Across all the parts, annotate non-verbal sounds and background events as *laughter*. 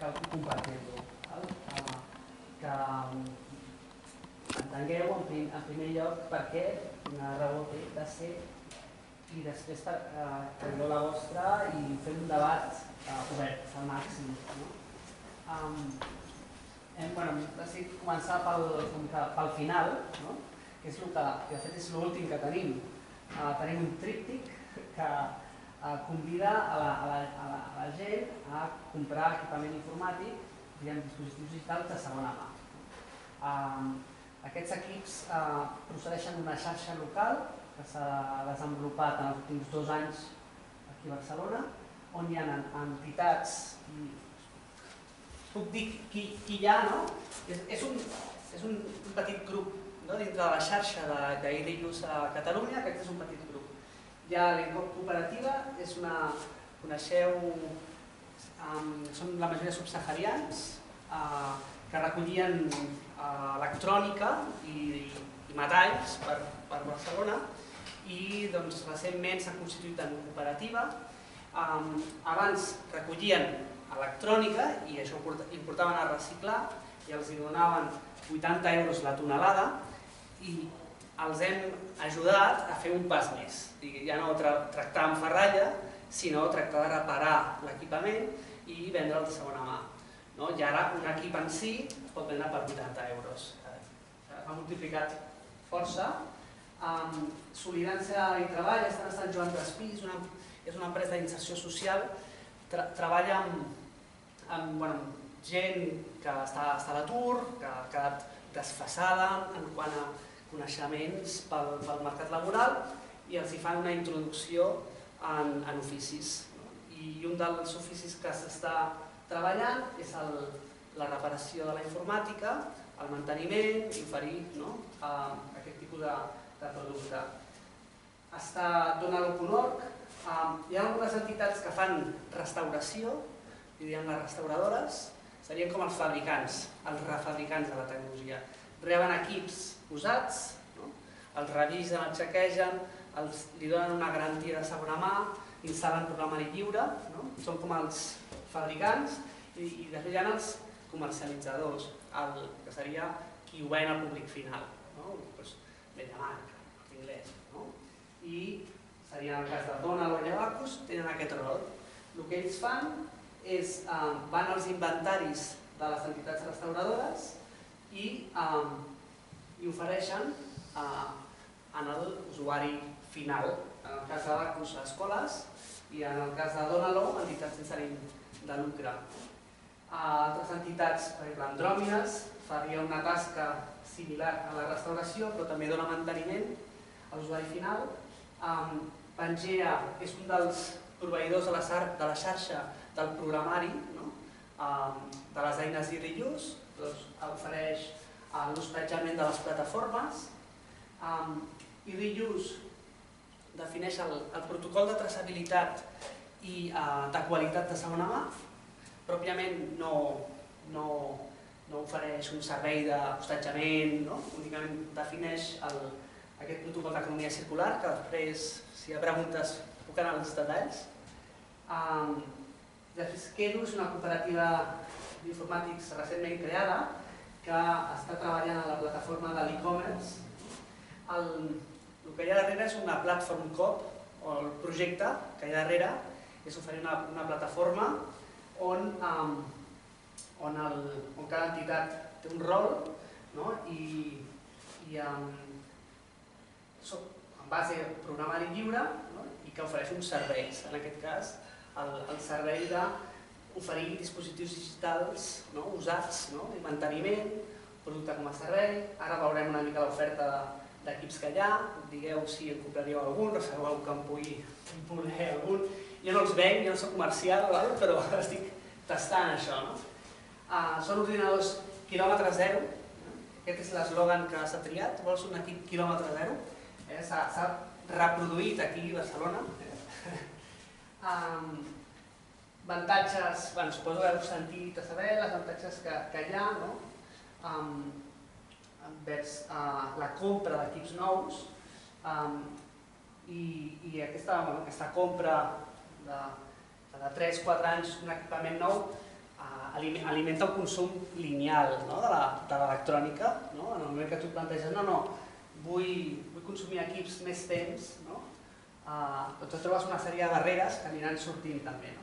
cal compartir-lo. Que entengueu en, prim, en primer lloc per què una raó té de ser i després per, eh, la vostra i fem un debat eh, obert al màxim. No? Um, hem, bueno, decidit començar pel, pel final, no? que és el que, que de fet és l'últim que tenim. Uh, tenim un tríptic que uh, convida a la, a, la, a, la, a la gent a comprar equipament informàtic diguem, dispositius digitals de segona mà. Uh, aquests equips uh, procedeixen d'una xarxa local que s'ha desenvolupat en els últims dos anys aquí a Barcelona, on hi ha entitats i puc dir qui, qui hi ha, no? És, és, un, és un, petit grup no? dintre de la xarxa d'IDIUS a Catalunya, aquest és un petit. Hi ha l'Incoc Cooperativa, és una, coneixeu, um, són la majoria subsaharians, uh, que recollien uh, electrònica i, i metalls per, per Barcelona i doncs, recentment s'ha constituït en cooperativa. Um, abans recollien electrònica i això ho portaven a reciclar i els donaven 80 euros la tonelada i els hem ajudat a fer un pas més. Ja no tra tractar amb ferralla, sinó tractar de reparar l'equipament i vendre'l de segona mà. No? I ara un equip en si es pot vendre per 80 euros. S'ha multiplicat força Solidància i Treball, està a Sant Joan d'Espí, és, una, empresa d'inserció social, treballa amb, amb bueno, gent que està, està a l'atur, que ha quedat desfasada en quant a coneixements pel, pel mercat laboral i els hi fan una introducció en, en oficis. I un dels oficis que s'està treballant és el, la reparació de la informàtica, el manteniment i oferir no, a, aquest tipus de, de producte. Està Donalo.org, hi ha algunes entitats que fan restauració, i les restauradores, serien com els fabricants, els refabricants de la tecnologia. Reben equips usats, no? els revisen, els xequegen, els, li donen una garantia de segona mà, instal·len programari lliure, no? són com els fabricants i, i després hi ha els comercialitzadors, el, que seria qui ho ven al públic final. No? Pues, Bellamarc, anglès. No? I seria el cas de Donald o Llevacus, tenen aquest rol. El que ells fan és, eh, van als inventaris de les entitats restauradores i, eh, i ofereixen eh, en l'usuari final. En el cas de Bacus, escoles, i en el cas de Donalo, entitats sense ànim de lucre. A altres entitats, per exemple, Andròmines, faria una tasca similar a la restauració, però també dona manteniment a l'usuari final. Um, Pangea és un dels proveïdors de la, de la xarxa del programari, no? um, de les eines e-reuse, doncs, ofereix uh, l'hostatjament de les plataformes. Um, e-reuse defineix el, el protocol de traçabilitat i uh, de qualitat de segona mà, pròpiament no, no, no ofereix un servei d'hostatjament, no? únicament defineix el, aquest protocol d'economia circular, que després, si hi ha preguntes, puc anar als detalls. Um, després, Kedu és una cooperativa d'informàtics recentment creada que està treballant a la plataforma de l'e-commerce. El, el que hi ha darrere és una platform cop, o el projecte que hi ha darrere és oferir una, una plataforma on um, on, el, on cada entitat té un rol no? i, i en, en base a programari lliure no? i que ofereix uns serveis, en aquest cas el, el servei d'oferir dispositius digitals no? usats no? manteniment, producte com a servei, ara veurem una mica l'oferta d'equips que hi ha, digueu si en compraríeu algun, reserveu que em pugui voler algun. Jo no els venc, jo no soc comercial, *laughs* però estic tastant això. No? Uh, són ordinadors quilòmetre zero, aquest és l'eslògan que s'ha triat, vols un equip quilòmetre zero, eh? s'ha reproduït aquí a Barcelona. *laughs* um, avantatges, bueno, suposo que heu sentit a saber les avantatges que, que hi ha, no? um, vers uh, la compra d'equips nous um, i, i aquesta, bueno, aquesta compra de, de 3-4 anys d'un equipament nou uh, alimenta el consum lineal no? de l'electrònica. No? En el moment que tu planteges, no, no, vull, vull consumir equips més temps, no? uh, doncs trobes una sèrie de barreres que aniran sortint també. No?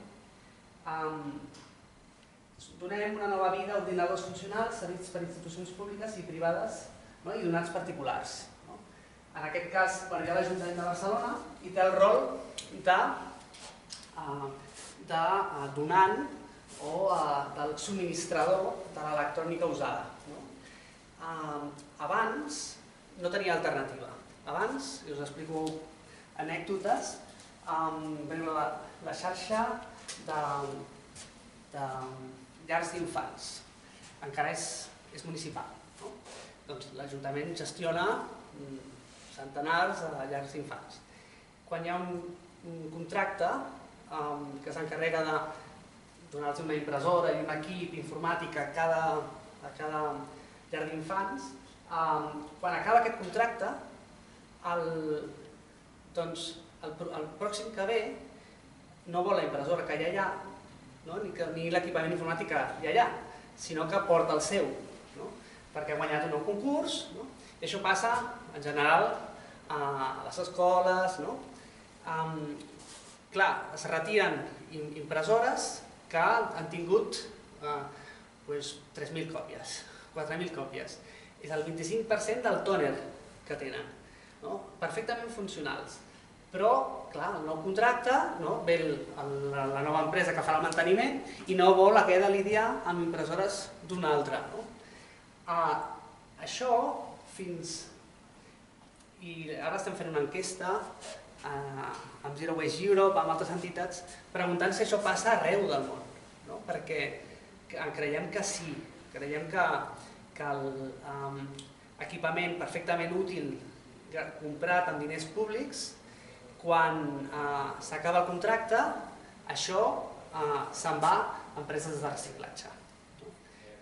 Um, donem una nova vida a ordinadors funcionals servits per institucions públiques i privades no? i donats particulars. No? En aquest cas, hi ha l'Ajuntament de Barcelona i té el rol de, uh, de uh, donant o uh, del subministrador de l'electrònica usada. No? Uh, abans no tenia alternativa. Abans, i us explico anècdotes, um, la, la xarxa de, de llars d'infants. Encara és, és municipal. No? Doncs l'Ajuntament gestiona mm, centenars de llars d'infants. Quan hi ha un, un contracte um, que s'encarrega de donar-los una impressora i un equip informàtic a cada, a cada llar d'infants, um, quan acaba aquest contracte, el, doncs, el, el pròxim que ve no vol la impressora que hi ha allà, no? ni, ni l'equipament informàtic que hi ha allà, sinó que porta el seu, no? perquè ha guanyat un nou concurs, no? i això passa en general a les escoles, no? Um, clar, es retiren impressores que han tingut uh, pues, 3.000 còpies, 4.000 còpies. És el 25% del tòner que tenen, no? perfectament funcionals. Però, clar, el nou contracte, no? ve el, el, la nova empresa que farà el manteniment i no vol haver de lidiar amb impressores d'una altra. No? Uh, això, fins... I ara estem fent una enquesta uh, amb Zero Waste Europe, amb altres entitats, preguntant si això passa arreu del món. No? Perquè creiem que sí, creiem que, que el um, equipament perfectament útil comprat amb diners públics quan eh, s'acaba el contracte, això eh, se'n va a empreses de reciclatge.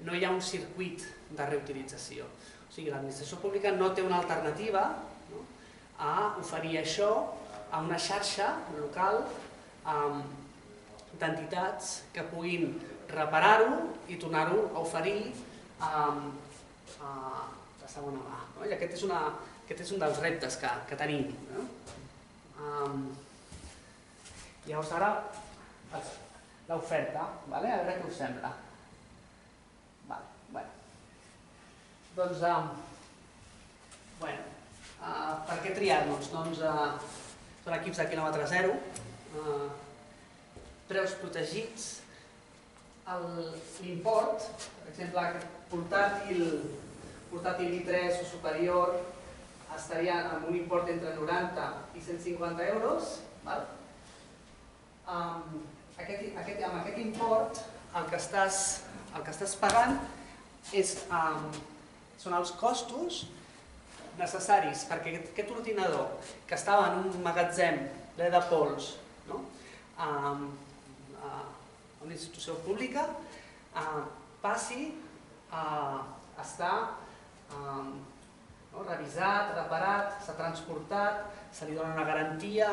No hi ha un circuit de reutilització. O sigui, l'administració pública no té una alternativa no, a oferir això a una xarxa local um, d'entitats que puguin reparar-ho i tornar-ho a oferir um, a la segona mà. No? I aquest és, una, aquest és un dels reptes que, que tenim. No? Um, llavors ara l'oferta, vale? a veure què us sembla. Vale, bueno. Doncs, um, bueno, uh, per què triar-nos? Doncs uh, són equips de quilòmetre zero, uh, preus protegits, l'import, per exemple, portàtil, portàtil i3 o superior, estaria amb un import entre 90 i 150 euros. Val? Um, aquest, aquest, amb aquest import el que estàs, el que estàs pagant és, um, són els costos necessaris perquè aquest, aquest ordinador que estava en un magatzem ple de pols no? um, a una institució pública uh, passi a estar um, no? revisat, reparat, s'ha transportat, se li dona una garantia,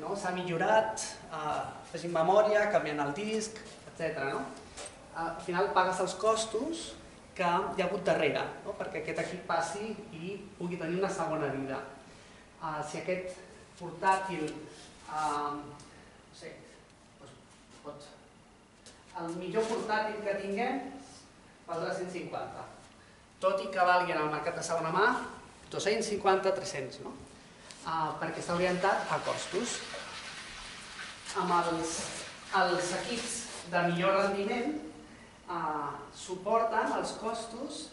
no? s'ha millorat, eh, fes memòria, canviant el disc, etc. No? Al final pagues els costos que hi ha hagut darrere, no? perquè aquest equip passi i pugui tenir una segona vida. Uh, si aquest portàtil, uh, no sé, doncs pot, el millor portàtil que tinguem valdrà 150 tot i que valgui en el mercat de segona mà 250-300, no? Uh, perquè està orientat a costos. Amb els, els equips de millor rendiment uh, suporten els costos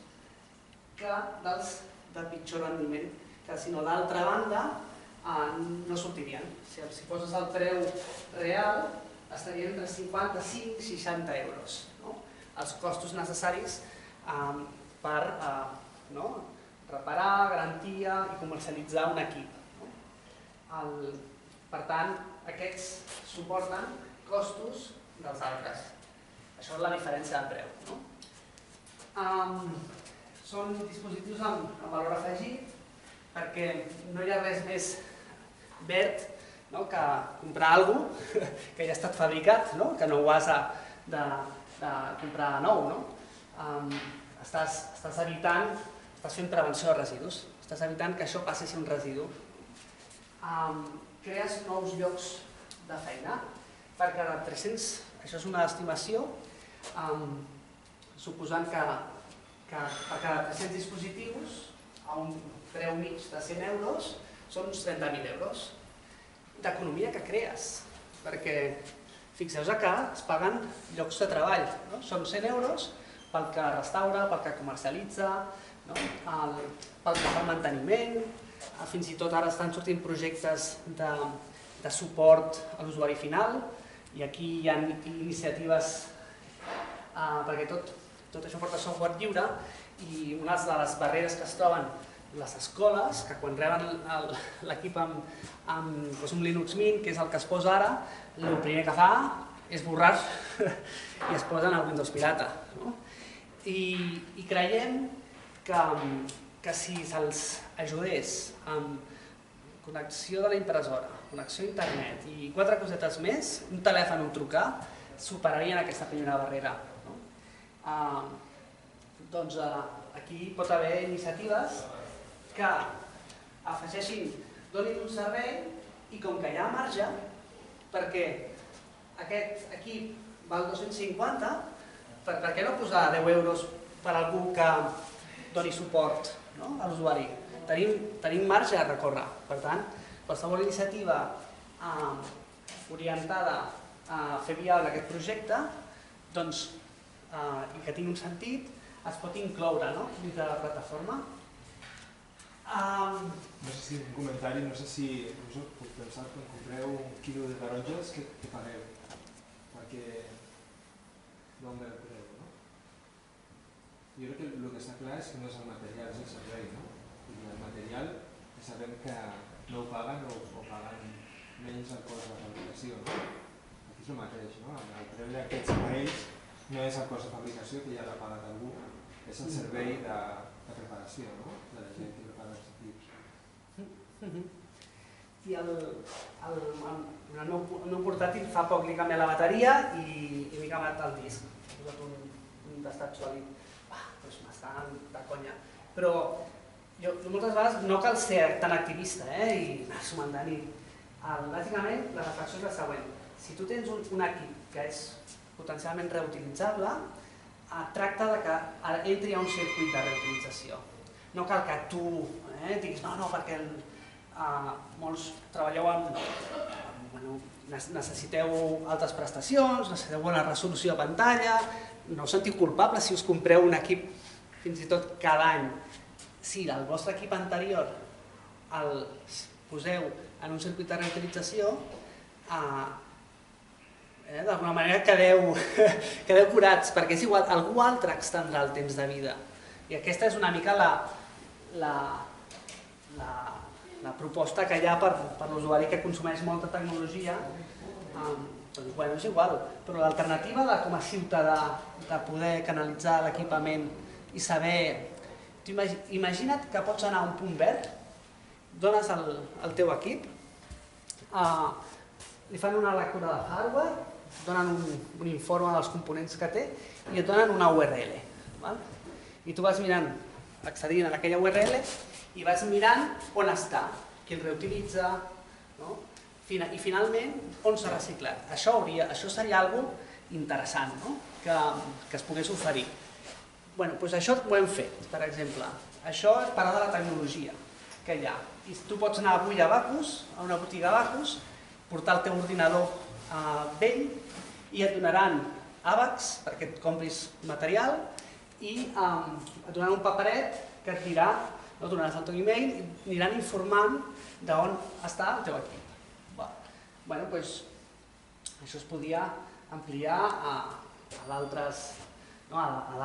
que dels de pitjor rendiment, que si no d'altra banda uh, no sortirien. Si, si poses el preu real estaria entre 55 i 60 euros. No? Els costos necessaris um, per eh, no? reparar, garantia i comercialitzar un equip. No? El, per tant, aquests suporten costos dels altres. Això és la diferència de preu. No? Um, són dispositius amb, amb valor afegit perquè no hi ha res més verd no? que comprar alguna *laughs* cosa que ja ha estat fabricat, no? que no ho has de, de, de comprar nou, no? Um, estàs, estàs evitant, estàs fent prevenció de residus, estàs evitant que això passi un residu. Um, crees nous llocs de feina per cada 300, això és una estimació, um, suposant que, que per cada 300 dispositius a un preu mig de 100 euros són uns 30.000 euros d'economia que crees, perquè fixeu-vos que es paguen llocs de treball, no? són 100 euros pel que restaura, pel que comercialitza, no? el, pel que fa manteniment, fins i tot ara estan sortint projectes de, de suport a l'usuari final i aquí hi ha iniciatives eh, perquè tot, tot això porta software lliure i una de les barreres que es troben les escoles, que quan reben l'equip amb, amb doncs un Linux Mint, que és el que es posa ara, el primer que fa és borrar *laughs* i es posen el Windows Pirata. No? I, I creiem que, que si se'ls ajudés amb connexió de la impressora, connexió a internet i quatre cosetes més, un telèfon un trucar, superarien aquesta primera barrera. No? Uh, doncs uh, aquí pot haver iniciatives que afegeixin, donin un servei i com que hi ha marge, perquè aquest equip val 250, per, per què no posar 10 euros per algú que doni suport no, a l'usuari? Tenim, tenim marge a recórrer, per tant, qualsevol iniciativa eh, orientada a fer viable aquest projecte doncs, eh, i que tingui un sentit, es pot incloure no, dins de la plataforma. Um... No sé si un comentari, no sé si us puc pensar que compreu un quilo de taronges, que, que pagueu? Perquè d'on ve el no? Jo crec que el que està clar és que no és el material, és el servei, no? I el material que sabem que no ho paguen o, o paguen menys el cost de fabricació, no? Aquí és el mateix, no? El preu d'aquests aparells no és el cost de fabricació que ja l'ha pagat algú, és el servei de, de preparació, no? De la gent que i el, el, el, el, meu, el meu portàtil fa poc li canviat la bateria i, i m'he canviat el disc. He posat un, un d'estat sòlid. M'està de conya. Però jo moltes vegades no cal ser tan activista eh? i anar-s'ho mandant. El, bàsicament, la reflexió és la següent. Si tu tens un, un equip que és potencialment reutilitzable, eh, tracta de que entri a un circuit de reutilització. No cal que tu eh, diguis, no, no, perquè el, eh, molts treballeu amb, amb bueno, necessiteu altres prestacions, necessiteu bona resolució de pantalla, no us sentiu culpables si us compreu un equip fins i tot cada any. Si el vostre equip anterior el poseu en un circuit de reutilització, eh, eh, d'alguna manera quedeu, *laughs* quedeu curats, perquè és igual, algú altre extendrà el temps de vida. I aquesta és una mica la, la, la, la proposta que hi ha per, per l'usuari que consumeix molta tecnologia, eh, doncs, bueno, és igual, però l'alternativa de com a ciutadà de poder canalitzar l'equipament i saber... Imagina't que pots anar a un punt verd, dones el, el teu equip, eh, li fan una lectura de hardware, donen un, un informe dels components que té i et donen una URL. Val? I tu vas mirant, accedint a aquella URL i vas mirant on està, qui el reutilitza, no? i finalment on s'ha reciclat. Això, hauria, això seria algo interessant no? que, que es pogués oferir. Bueno, doncs això ho hem fet, per exemple. Això és part de la tecnologia que hi ha. I tu pots anar avui a Bacus, a una botiga Bacus, portar el teu ordinador eh, vell i et donaran àbacs perquè et compris material i eh, et donaran un paperet que et dirà no donaràs el teu e-mail i aniran informant d'on està el teu equip. Bueno, doncs, això es podia ampliar a, a d'altres no, a, a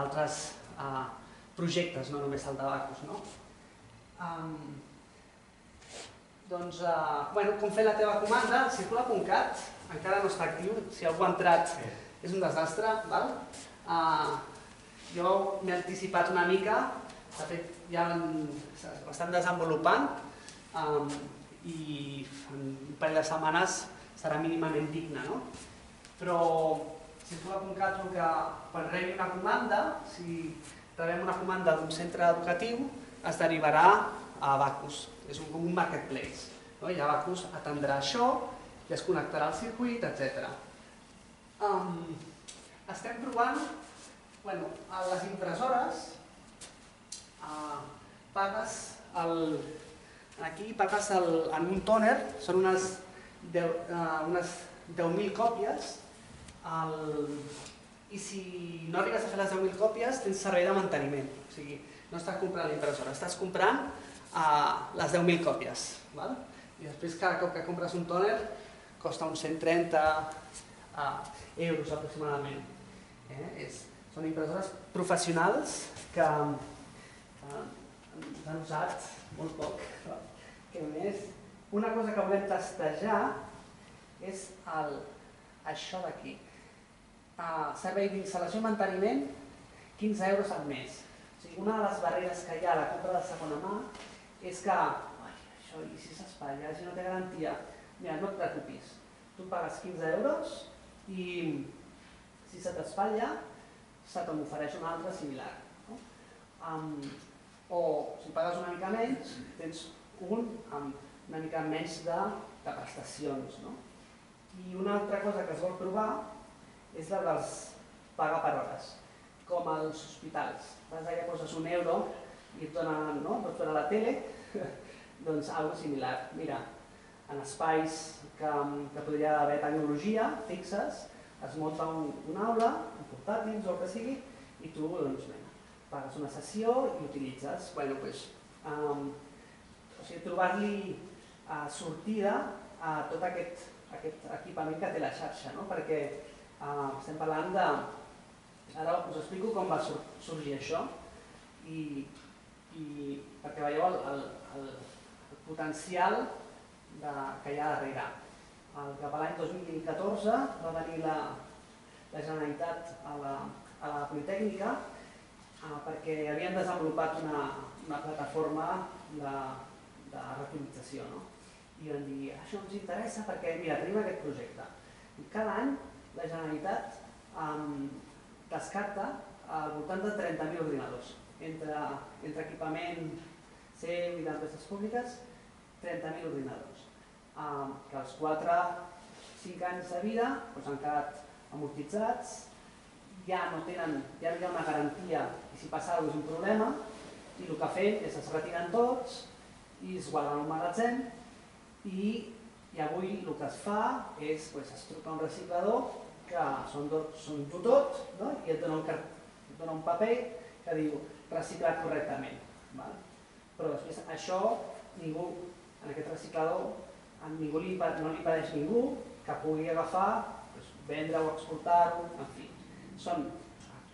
projectes, no només el de Bacus. No? Um, doncs, uh, bueno, com fer la teva comanda, circula.cat encara no està actiu, si algú ha entrat és un desastre. Val? Uh, jo m'he anticipat una mica, de fet ja l'estan desenvolupant um, i en un parell de setmanes serà mínimament digne. No? Però circula.cat el que quan rebi una comanda, si rebem una comanda d'un centre educatiu, es derivarà a Abacus. És un, un marketplace. No? I Abacus atendrà això i es connectarà al circuit, etc. Um, estem provant bueno, a les impressores uh, pagues el, aquí pagues el, en un tòner, són unes 10.000 uh, unes 10 còpies el, i si no arribes a fer les 10.000 còpies tens servei de manteniment, o sigui, no estàs comprant la impressora, estàs comprant uh, les 10.000 còpies. Val? I després cada cop que compres un tòner costa uns 130 uh, euros aproximadament. Eh? És, són impressores professionals que, que han usat molt poc. Que més, una cosa que volem testejar és el, això d'aquí. Uh, servei d'instal·lació i manteniment, 15 euros al mes. O sigui, una de les barreres que hi ha a la compra de segona mà és que, ai, això, i si s'espatlla, si no té garantia, mira, no et preocupis, tu pagues 15 euros i si se t'espatlla, se te m'ofereix un altre similar. No? Um, o si pagues una mica menys, tens un amb una mica menys de, de prestacions. No? I una altra cosa que es vol provar és la dels pagar per hores, com als hospitals. Vas allà, poses un euro i et donen, no? pots veure la tele, *laughs* doncs algo similar. Mira, en espais que, que podria haver tecnologia fixes, es munta un, una aula, un portàtils o el que sigui, i tu doncs, mena, pagues una sessió i utilitzes. Bueno, pues, um, o sigui, trobar-li uh, sortida a tot aquest, aquest equipament que té la xarxa, no? perquè uh, estem parlant de... Ara us explico com va sorgir això i, i perquè veieu el, el, el, el potencial de, que hi ha darrere. El, cap a l'any 2014 va venir la, la Generalitat a la, a la Politècnica eh, perquè havien desenvolupat una, una plataforma de, de reutilització. No? I van dir, això ens interessa perquè, mira, tenim aquest projecte. I cada any la Generalitat um, descarta al voltant de 30.000 ordinadors entre, entre equipament seu i d'empreses públiques, 30.000 ordinadors, um, que els 4-5 anys de vida doncs, han quedat amortitzats, ja no tenen, ja no hi ha una garantia i si passa alguna és un problema i el que fet és es retiren tots i es guarden un magatzem i, i avui el que es fa és pues, es truca un reciclador que són, tot, són tu tot no? i et dona, un, et dona un paper que diu reciclat correctament. Val? Però després això ningú, en aquest reciclador, a ningú li, no li impedeix ningú que pugui agafar vendre-ho, exportar-ho, en fi. Són,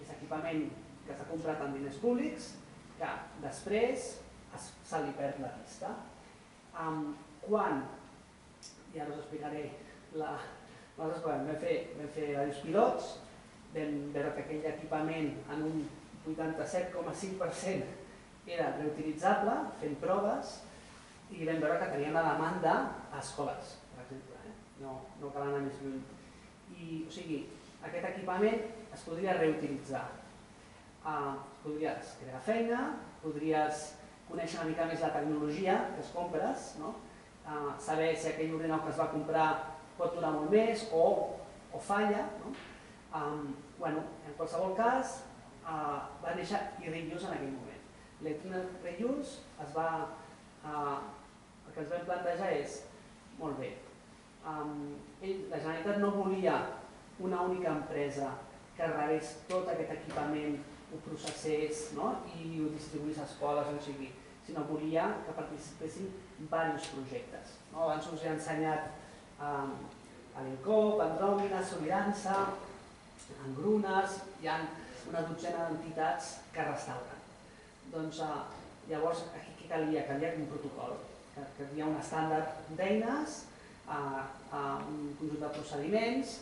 és equipament que s'ha comprat amb diners públics que després es, se li perd la pista. Um, quan, ara us explicaré, la, nosaltres quan vam fer, vam fer diversos pilots, vam veure que aquell equipament en un 87,5% era reutilitzable, fent proves, i vam veure que tenien la demanda a escoles, per exemple. Eh? No, no cal anar més lluny i, o sigui, aquest equipament es podria reutilitzar. Uh, podries crear feina, podries conèixer una mica més la tecnologia que es compres, no? uh, saber si aquell ordinador que es va comprar pot durar molt més o, o falla. No? Um, bueno, en qualsevol cas, uh, va néixer e-reuse en aquell moment. L'Electronic Reuse es va, uh, el que ens vam plantejar és, molt bé, um, ell, la Generalitat no volia una única empresa que rebés tot aquest equipament, ho processés no? i ho distribuís a escoles, on sigui, sinó volia que participessin diversos projectes. No? Abans us he ensenyat um, a l'INCOP, Andròmina, Solidança, Engrunes, hi ha una dotzena d'entitats que restauren. Doncs uh, llavors aquí què calia? Calia un protocol, que, que hi havia un estàndard d'eines a, a un conjunt de procediments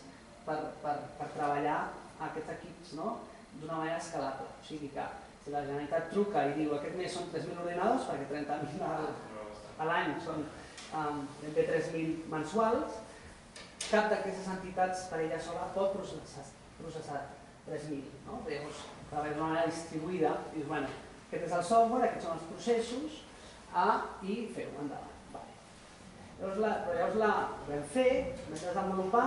per, per, per treballar aquests equips no? d'una manera escalable. O sigui que si la Generalitat truca i diu aquest mes són 3.000 ordenadors, perquè 30.000 a l'any són um, ben 3.000 mensuals, cap d'aquestes entitats per ella sola pot processar, processat 3.000. No? Llavors, treballa d'una manera distribuïda, i dius, bueno, aquest és el software, aquests són els processos, A i feu, endavant. Vale. Llavors, la, però llavors la vam fer, vam desenvolupar,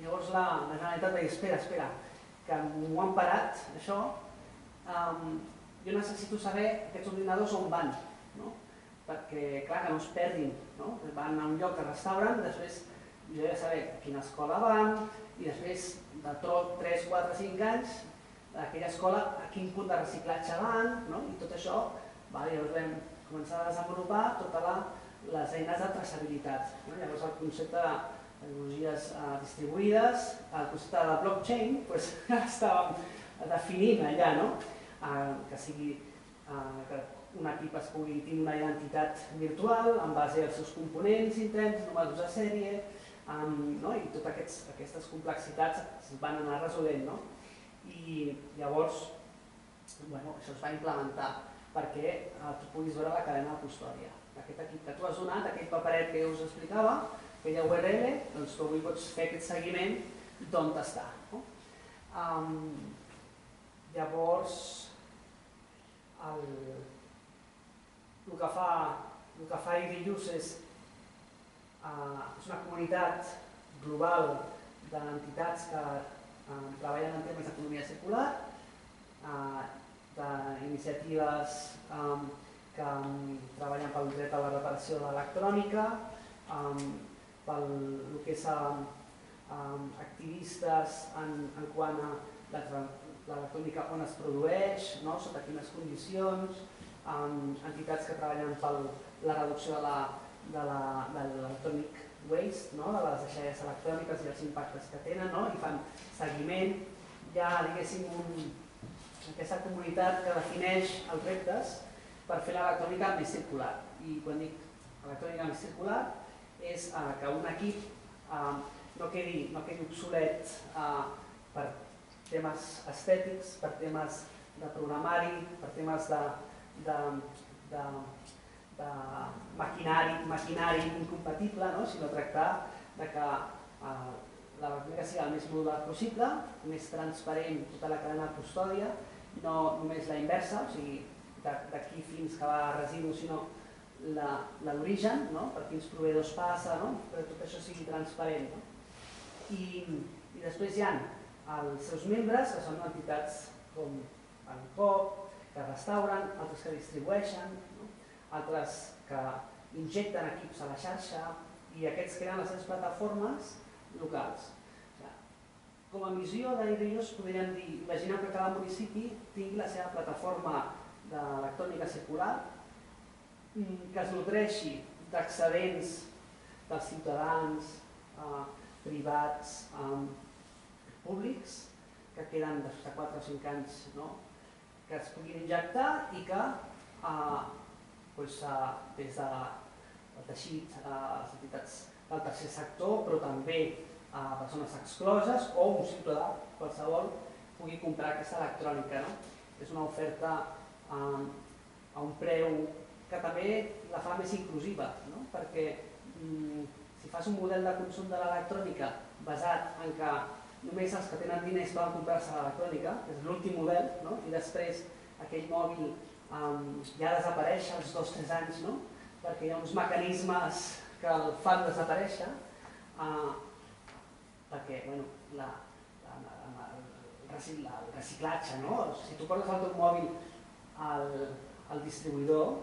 llavors la, la Generalitat va dir, espera, espera, que m'ho han parat, això, um, jo necessito saber aquests ordinadors on van, no? perquè clar que no es perdin, no? van a un lloc que restauren, després jo de saber a quina escola van i després de tot 3, 4, 5 anys aquella escola a quin punt de reciclatge van no? i tot això va, llavors vam començar a desenvolupar totes la, les eines de traçabilitat. No? Llavors el concepte de tecnologies eh, distribuïdes, el concepte de blockchain, pues, *laughs* estàvem definint allà, no? eh, que sigui eh, que un equip es pugui tenir una identitat virtual en base als seus components interns, números de sèrie, um, no? i totes aquestes complexitats es van anar resolent. No? I llavors, bueno, això es va implementar perquè uh, tu puguis veure la cadena de custòdia. Aquest equip que tu has donat, aquell paperet que jo us explicava, aquella URL, doncs tu avui pots fer aquest seguiment d'on està. No? Um, llavors, el, el que fa, el que fa IDIUS és, és una comunitat global d'entitats que uh, treballen en temes d'economia circular, uh, d'iniciatives um, que um, treballen pel dret a la reparació de l'electrònica, pel el que és activistes en, en quant a l'electrònica on es produeix, no? sota quines condicions, entitats que treballen per la reducció de l'electronic waste, no? de les deixalles electròniques i els impactes que tenen, no? i fan seguiment. Hi ha, diguéssim, un, aquesta comunitat que defineix els reptes per fer l'electrònica més circular. I quan dic electrònica més circular és eh, que un equip eh, no, quedi, no quedi obsolet eh, per temes estètics, per temes de programari, per temes de, de, de, de maquinari, maquinari incompatible, no? sinó tractar de que eh, la vacuna sigui el més modular possible, més transparent tota la cadena de custòdia, no només la inversa, o sigui, d'aquí fins que va a residu, sinó l'origen, no? per quins proveïdors passa, no? perquè tot això sigui transparent. No? I, I després hi ha els seus membres, que són entitats com Bancop, que restauren, altres que distribueixen? Altres que injecten equips a la xarxa i aquests creen les seves plataformes locals. Com a missió d'Aireios podríem dir, imaginem que cada municipi tingui la seva plataforma d'electrònica circular mm, que es nodreixi d'excedents dels ciutadans, eh, privats, eh, públics, que queden de 4 o 5 anys no? que es puguin injectar i que eh, doncs, des de el teixit, les entitats del tercer sector, però també a persones excloses o un ciutadà qualsevol pugui comprar aquesta electrònica. No? És una oferta eh, a un preu que també la fa més inclusiva, no? perquè mm, si fas un model de consum de l'electrònica basat en que només els que tenen diners poden comprar-se l'electrònica, és l'últim model, no? i després aquell mòbil um, ja desapareix als dos o tres anys, no? perquè hi ha uns mecanismes que el fan desaparèixer, uh, perquè bueno, la, la, la, el reciclatge, no? si tu portes el teu mòbil al, al distribuïdor,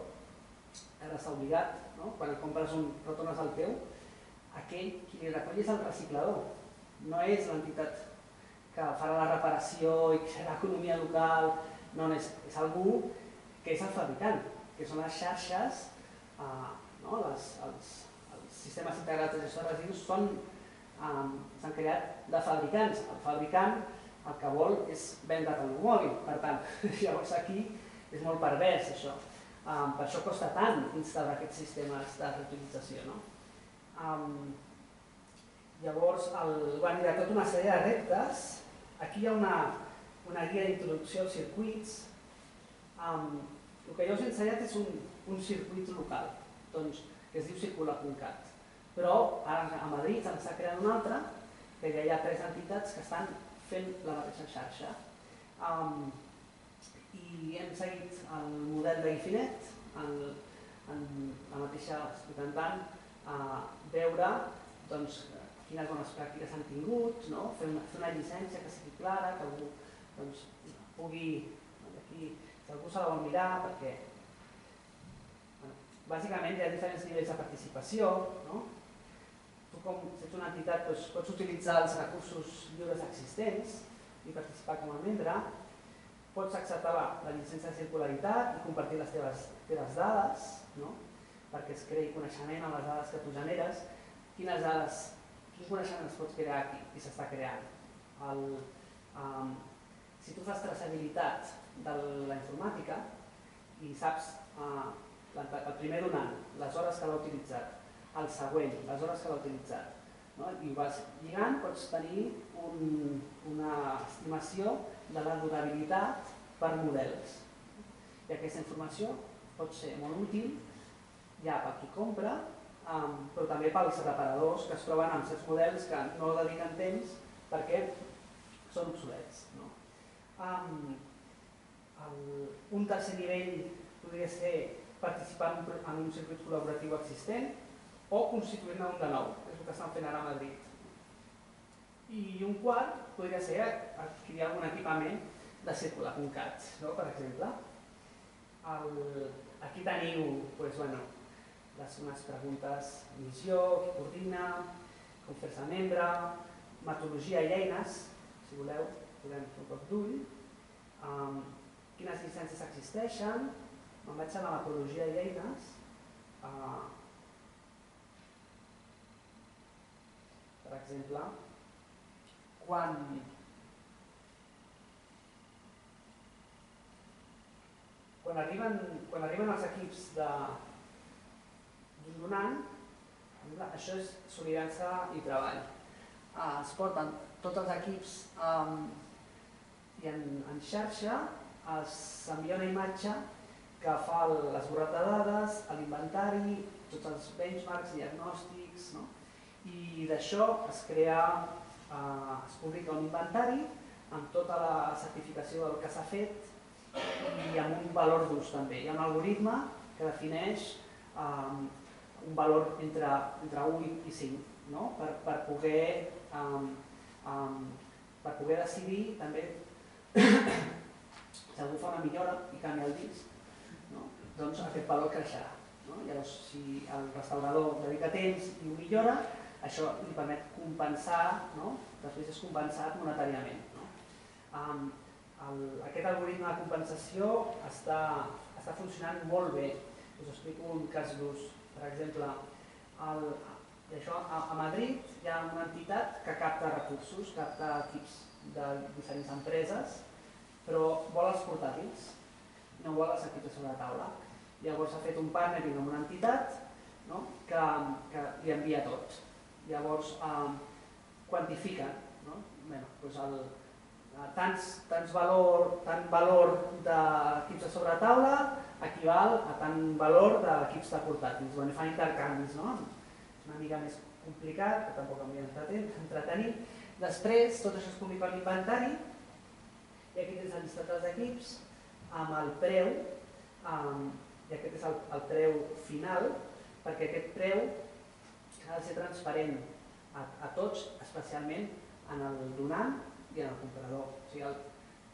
ara està obligat, no? quan compres un, retornes el teu, aquell qui li recull és el reciclador, no és l'entitat que farà la reparació i que serà l'economia local, no, és, és algú que és el fabricant, que són les xarxes, eh, no? les, els, els sistemes integrats de gestió de residus són, eh, s'han creat de fabricants. El fabricant el que vol és vendre el mòbil, per tant, *laughs* llavors aquí és molt pervers això. Um, per això costa tant instaurar aquests sistemes de reutilització. No? Um, Llavors, el, bueno, hi ha tota una sèrie de reptes. Aquí hi ha una, una guia d'introducció als circuits. Um, el que jo us he ensenyat és un, un circuit local, doncs, que es diu circula.cat. Però ara a Madrid s'en està creant un altre, que ja hi ha tres entitats que estan fent la mateixa xarxa. Um, I hem seguit el model d'Ifinet, en, la mateixa, intentant uh, veure doncs, quines bones pràctiques han tingut, no? fer, una, fer una llicència que sigui clara, que algú doncs, pugui, aquí, que algú se la vol mirar, perquè bueno, bàsicament hi ha diferents nivells de participació, no? tu com si ets una entitat doncs, pots utilitzar els recursos lliures existents i participar com a membre, pots acceptar la, la llicència de circularitat i compartir les teves, teves dades, no? perquè es creï coneixement amb les dades que tu generes, quines dades, quins coneixements pots crear aquí i s'està creant. El, um, si tu fas traçabilitat de la informàtica i saps uh, el primer donant, les hores que l'ha utilitzat, el següent, les hores que l'ha utilitzat. No? I ho vas lligant, pots tenir un, una estimació de la durabilitat per models. I aquesta informació pot ser molt útil ja per qui compra, um, però també pels reparadors que es troben amb certs models que no dediquen temps perquè són obsolets. Um, el, un tercer nivell podria ser participar en un, circuit col·laboratiu existent, o constituir-ne un de nou, és el que estan fent ara a Madrid. I un quart podria ser adquirir algun equipament de circular.cat, no? per exemple. El, aquí teniu pues, bueno, les, unes preguntes, missió, qui coordina, com fer-se membre, metodologia i eines, si voleu, podem fer un cop d'ull, um, quines llicències existeixen, me'n vaig a la metodologia i eines, uh, per exemple, quan quan arriben, quan arriben els equips d'un donant, això és solidaritat i treball. Ah, es porten tots els equips um, i en, en xarxa s'envia una imatge que fa l'esborrat de dades, l'inventari, tots els benchmarks, diagnòstics, no? i d'això es crea, eh, es publica un inventari amb tota la certificació del que s'ha fet i amb un valor d'ús també. Hi ha un algoritme que defineix um, un valor entre, entre 1 i 5 no? per, per, poder, um, um, per poder decidir també si fa una millora i canvia el disc, no? doncs aquest valor creixerà. No? Llavors, si el restaurador dedica temps i ho millora, això li permet compensar, no? després és compensat monetàriament. No? Um, el, aquest algoritme de compensació està, està funcionant molt bé. Us explico un cas d'ús. Per exemple, el, això, a, a Madrid hi ha una entitat que capta recursos, capta equips de diferents empreses, però vol els portàtils, no vol els equips sobre la taula. Llavors ha fet un partnering amb una entitat no? que, que li envia tot llavors eh, quantifiquen no? bueno, doncs el, eh, tants, tants valor, tant valor d'equips de sobre taula equival a tant valor d'equips de portàtils. Bueno, fan intercanvis, no? És una mica més complicat, que tampoc em vull entretenir. Després, tot això es publica a l'inventari i aquí tens el llistat dels equips amb el preu, um, i aquest és el, el preu final, perquè aquest preu ha de ser transparent a, a tots, especialment en el donant i en el comprador. O sigui, el,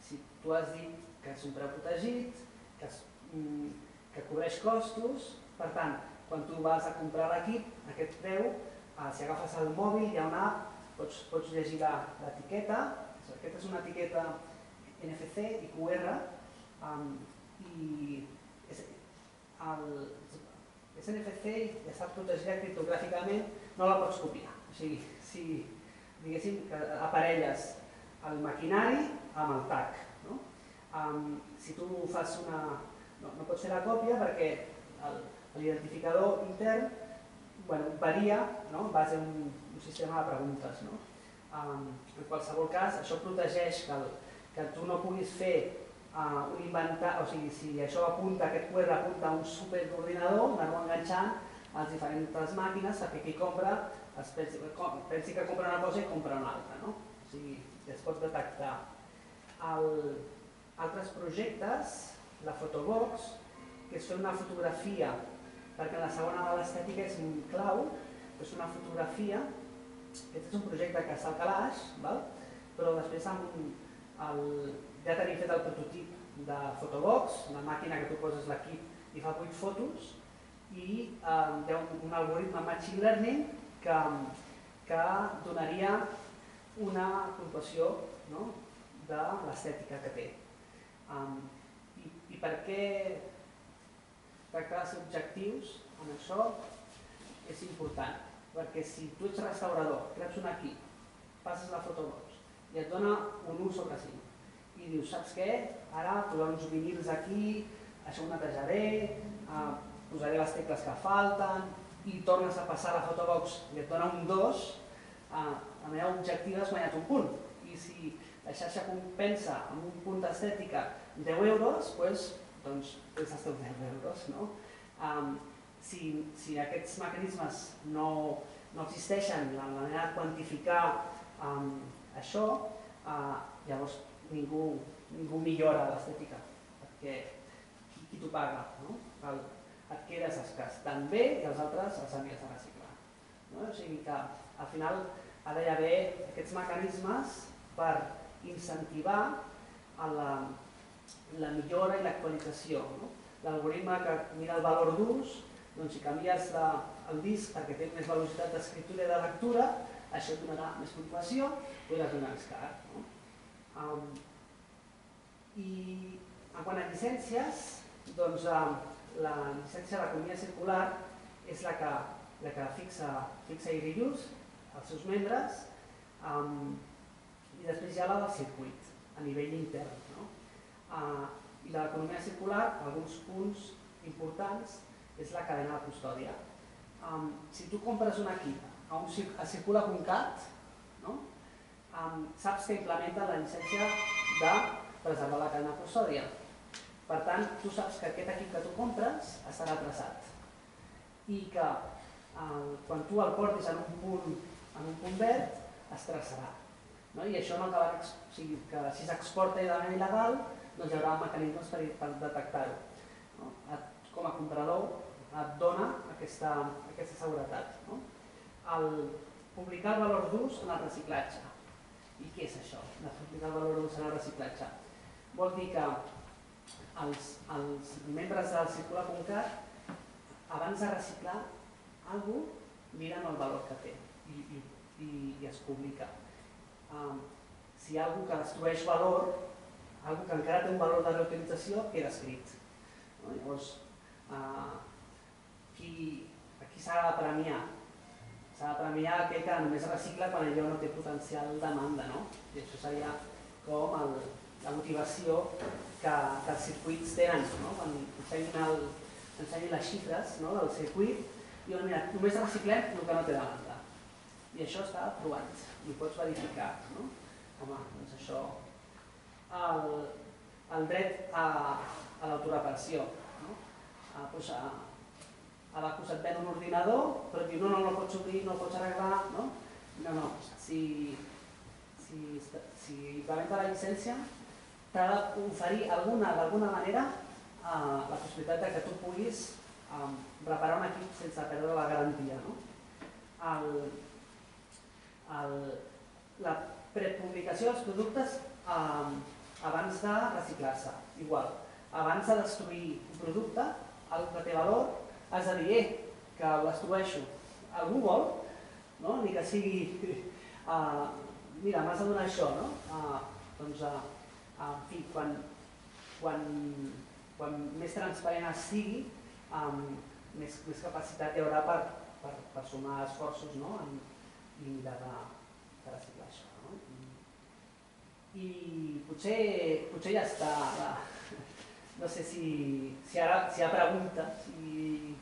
si tu has dit que és un preu protegit, que, es, mm, que cobreix costos, per tant, quan tu vas a comprar l'equip, aquest preu, eh, si agafes el mòbil hi ha una app, pots, pots llegir l'etiqueta, aquesta és una etiqueta NFC i QR, um, i és, el, és NFC i està protegida criptogràficament, no la pots copiar. O sigui, si diguéssim que aparelles el maquinari amb el TAC. No? Um, si tu fas una... No, no pots fer la còpia perquè l'identificador intern bueno, varia no? en base a un, un sistema de preguntes. No? Um, en qualsevol cas, això protegeix que, el, que tu no puguis fer uh, un inventar, o sigui, si això apunta, aquest QR apunta a un superordinador, anar-ho enganxant a les diferents màquines perquè qui compra es pensi, pensi que compra una cosa i compra una altra. No? O sigui, es pot detectar. El, altres projectes, la Photobox, que és fer una fotografia, perquè la segona de l'estètica és un clau, és una fotografia, aquest és un projecte que està al calaix, val? però després amb el, ja tenim fet el prototip de Photobox, una màquina que tu poses l'equip i fa 8 fotos, i eh, hi ha un, un algoritme Machine Learning que, que donaria una puntuació no? de l'estètica que té. Um, i, I per què tractar ser objectius en això és important? Perquè si tu ets restaurador, creus un equip, passes la fotobox i et dona un 1 sobre 5 i dius, saps què? Ara posaré uns vinils aquí, això ho netejaré, eh, posaré les tecles que falten i tornes a passar la fotobox i et dona un 2, eh, la meva objectiva has guanyat un punt. I si la xarxa compensa amb un punt d'estètica 10 euros, doncs, doncs tens els teus 10 euros. No? Um, si, si aquests mecanismes no, no existeixen, la manera de quantificar um, això, uh, llavors ningú, ningú millora l'estètica, perquè qui, qui t'ho paga? No? El, et quedes escàs tan bé i els altres els havies de reciclar. No? O sigui que al final ha d'haver aquests mecanismes per incentivar a la, la millora i l'actualització. No? L'algoritme que mira el valor d'ús, doncs si canvies la, el disc perquè té més velocitat d'escriptura i de lectura, això et donarà més puntuació, podràs donar més car. No? Um, I en quant a llicències, doncs um, la llicència de l'economia circular és la que, la que fixa, fixa IRIUS, els seus membres, um, i després ha la del circuit, a nivell intern. No? Uh, I l'economia circular, alguns punts importants, és la cadena de custòdia. Um, si tu compres un equip a, un, a circula.cat, no? um, saps que implementa la llicència de preservar la cadena de custòdia. Per tant, tu saps que aquest equip que tu compres estarà traçat i que eh, quan tu el portis en un punt, en un punt verd, es traçarà. No? I això no acabarà, o sigui, que si s'exporta de manera il·legal, doncs hi haurà mecanismes per, per detectar-ho. No? Com a comprador et dona aquesta, aquesta seguretat. No? El publicar el valor d'ús en el reciclatge. I què és això, de publicar el valor d'ús en el reciclatge? Vol dir que els, els membres del Circula.cat, abans de reciclar algú, miren el valor que té i, i, i, i es publica. Um, si hi ha algú que destrueix valor, algú que encara té un valor de reutilització, queda escrit. No? Llavors, uh, qui, a qui s'ha de premiar? S'ha de premiar aquell que només recicla quan allò no té potencial demanda, no? I això seria com el, la motivació que, que els circuits tenen, no? quan ensenyin, el, ensenyin les xifres no? del circuit, diuen, mira, només reciclem el que no té demanda. I això està provat, i ho pots verificar. No? Home, doncs això, el, el dret a, a l'autoreparació. No? A, doncs, a, a l'acusat et ven un ordinador, però diu, no, no, no pots obrir, no pots arreglar, no? No, no, si, si, si implementa la llicència, t'ha alguna, d'alguna manera eh, la possibilitat de que tu puguis eh, reparar un equip sense perdre la garantia. No? El, el, la prepublicació dels productes eh, abans de reciclar-se, igual. Abans de destruir un producte, el que té valor, de dir, eh, que ho destrueixo. Algú vol? No? Ni que sigui, uh, *laughs* mira, m'has de donar això, no? Uh, doncs, uh, en fi, quan, quan, quan més transparent sigui, um, més, més capacitat hi haurà per, per, per sumar esforços no? en, i de, de, de reciclar això. No? I, i potser, potser ja està, la, *laughs* no sé si, si ara si hi ha preguntes, si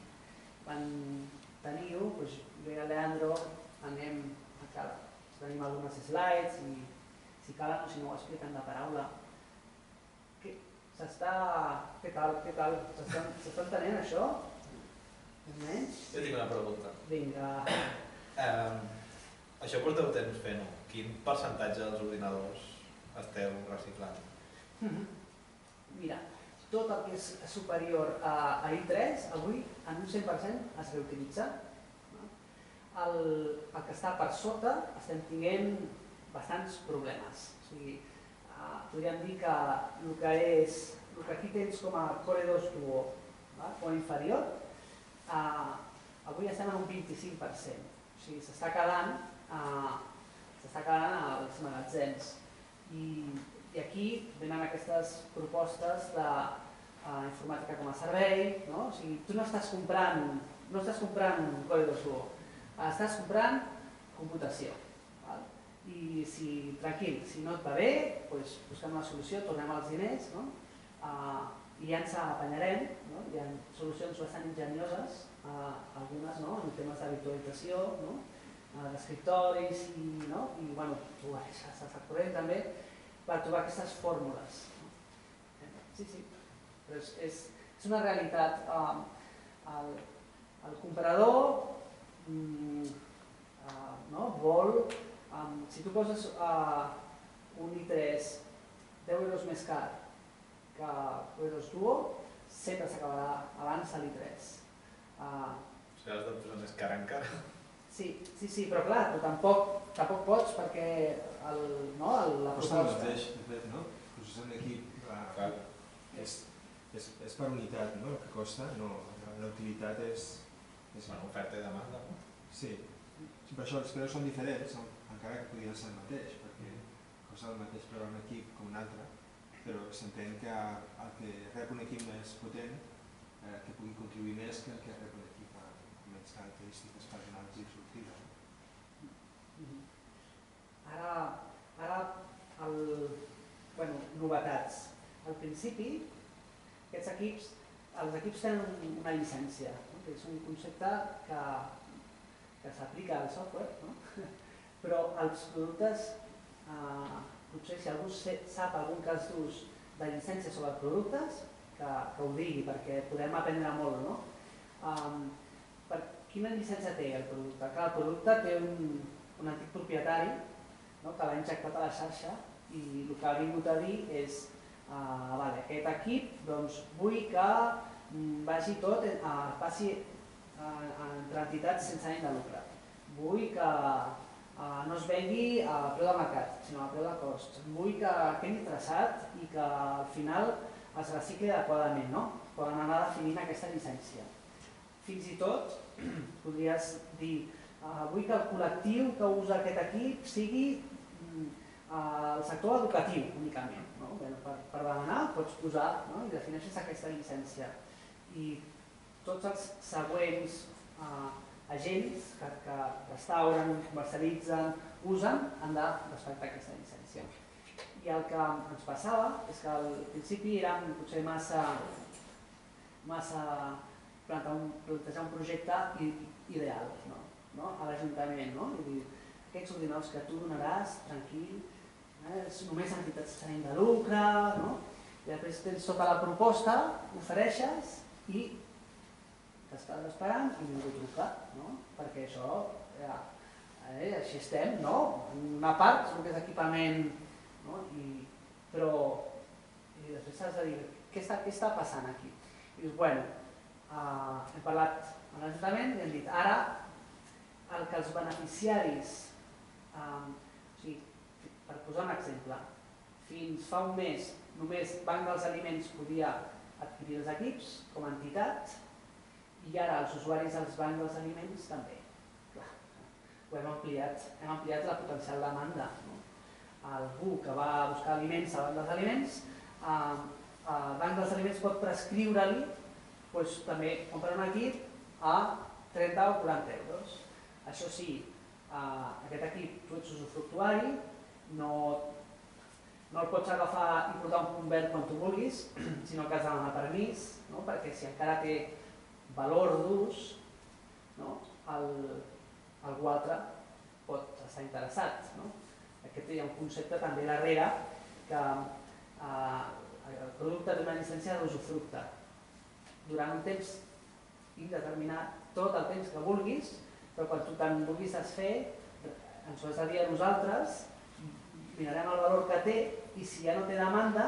quan teniu, doncs jo i el Leandro anem a cada, tenim algunes slides i si cal, no, si no ho expliquen de paraula, S'està... Què tal? Què tal? S'està entenent això? Almenys? Jo tinc una pregunta. Vinga. Um, això porteu temps fent-ho. quin percentatge dels ordinadors esteu reciclant? Mhm. Mira, tot el que és superior a, a i3 avui en un 100% es reutilitza. El, el que està per sota estem tinguent bastants problemes. O sigui, uh, podríem dir que el que és el que aquí tens com a Core 2 Duo va? o inferior, uh, avui estem en un 25%. O sigui, s'està quedant, s'està quedant als magatzems. I, I aquí venen aquestes propostes de uh, informàtica com a servei, no? O sigui, tu no estàs comprant, no estàs comprant un Core 2 Duo, estàs comprant computació. Val? I si, tranquil, si no et va bé, doncs busquem una solució, tornem als diners, no? Uh, i ja ens apanyarem, no? hi ha solucions bastant ingenioses, uh, algunes no? en temes de virtualització, no? uh, d'escriptoris i, no? i bueno, xarxes corrent també, per trobar aquestes fórmules. No? Sí, sí, però és, és, és una realitat. Uh, el, el comprador mm, uh, no? vol, um, si tu poses uh, un i3 10 euros més car que Q2 Duo sempre s'acabarà abans a l'I3. Uh, O sigui, has de posar més cara encara. sí, sí, sí, però clar, tu tampoc, tampoc pots perquè el, no, el, la Costa el proposta... mateix, de fet, no? Equip uh, Clar. és, és, és per unitat, no? El que costa, no, la, utilitat és... és Bueno, oferta i demanda. No? Sí, sí, per això els preus són diferents, no? encara que podria ser el mateix, perquè costa el mateix per un equip que un altre, però s'entén que el que rep un equip més potent eh, que pugui contribuir més que el que rep un equip amb menys característiques personals i sortides. Mhm. Ara, ara el, bueno, novetats. Al principi, aquests equips, els equips tenen una llicència, no? que és un concepte que, que s'aplica al software, no? *laughs* però els productes, eh, potser si algú sap algun cas d'ús de llicència sobre productes, que, que ho digui, perquè podem aprendre molt, no? Um, per, quina llicència té el producte? Clar, el producte té un, un antic propietari no? que l'ha injectat a la xarxa i el que ha vingut a dir és uh, vale, aquest equip doncs, vull que mm, vagi tot, uh, passi uh, entre entitats sense ànim de lucre. Vull que uh, no es vengui a preu de mercat, sinó a preu de cost. Vull que quedi traçat i que al final es recicli adequadament, no? Poden anar definint aquesta llicència. Fins i tot, *clears throat* podries dir, uh, vull que el col·lectiu que usa aquest equip sigui uh, el sector educatiu únicament. No? Bueno, per, per demanar pots posar no? i defineixes aquesta llicència. I tots els següents uh, agents que, que restauren, comercialitzen, usen, han de respectar aquesta llicència. I el que ens passava és que al principi érem potser massa, massa plantejar un, plantejar un projecte ideal no? No? a l'Ajuntament. No? I dir, aquests ordinadors que tu donaràs, tranquil, eh? és només entitats ànim de lucre, no? i després tens tota la proposta, ofereixes i t'estàs esperant i ningú truca, no? perquè això, ja, eh, així estem, no? Una part, el que és equipament, no? I, però i després has de dir, què està, què està passant aquí? I dius, bueno, uh, hem parlat amb l'Ajuntament i hem dit, ara el que els beneficiaris, um, o sigui, per posar un exemple, fins fa un mes només Banc dels Aliments podia adquirir els equips com a entitat i ara els usuaris dels bancs dels aliments també. Clar, ho hem ampliat, hem ampliat la potencial demanda. No? Algú que va a buscar aliments a Banc dels Aliments, eh, el Banc dels Aliments pot prescriure-li doncs, també comprar un equip a 30 o 40 euros. Això sí, eh, aquest equip tu ets usufructuari, no, no el pots agafar i portar un punt verd quan tu vulguis, *clears throat* sinó que has de demanar permís, no? perquè si encara té valor d'ús, no? el, algú altre pot estar interessat. No? Aquest hi ha un concepte també darrere que eh, el producte d'una llicència d'usufructe durant un temps indeterminat, tot el temps que vulguis, però quan tu te'n vulguis desfer, ens ho has de dir a nosaltres, mirarem el valor que té i si ja no té demanda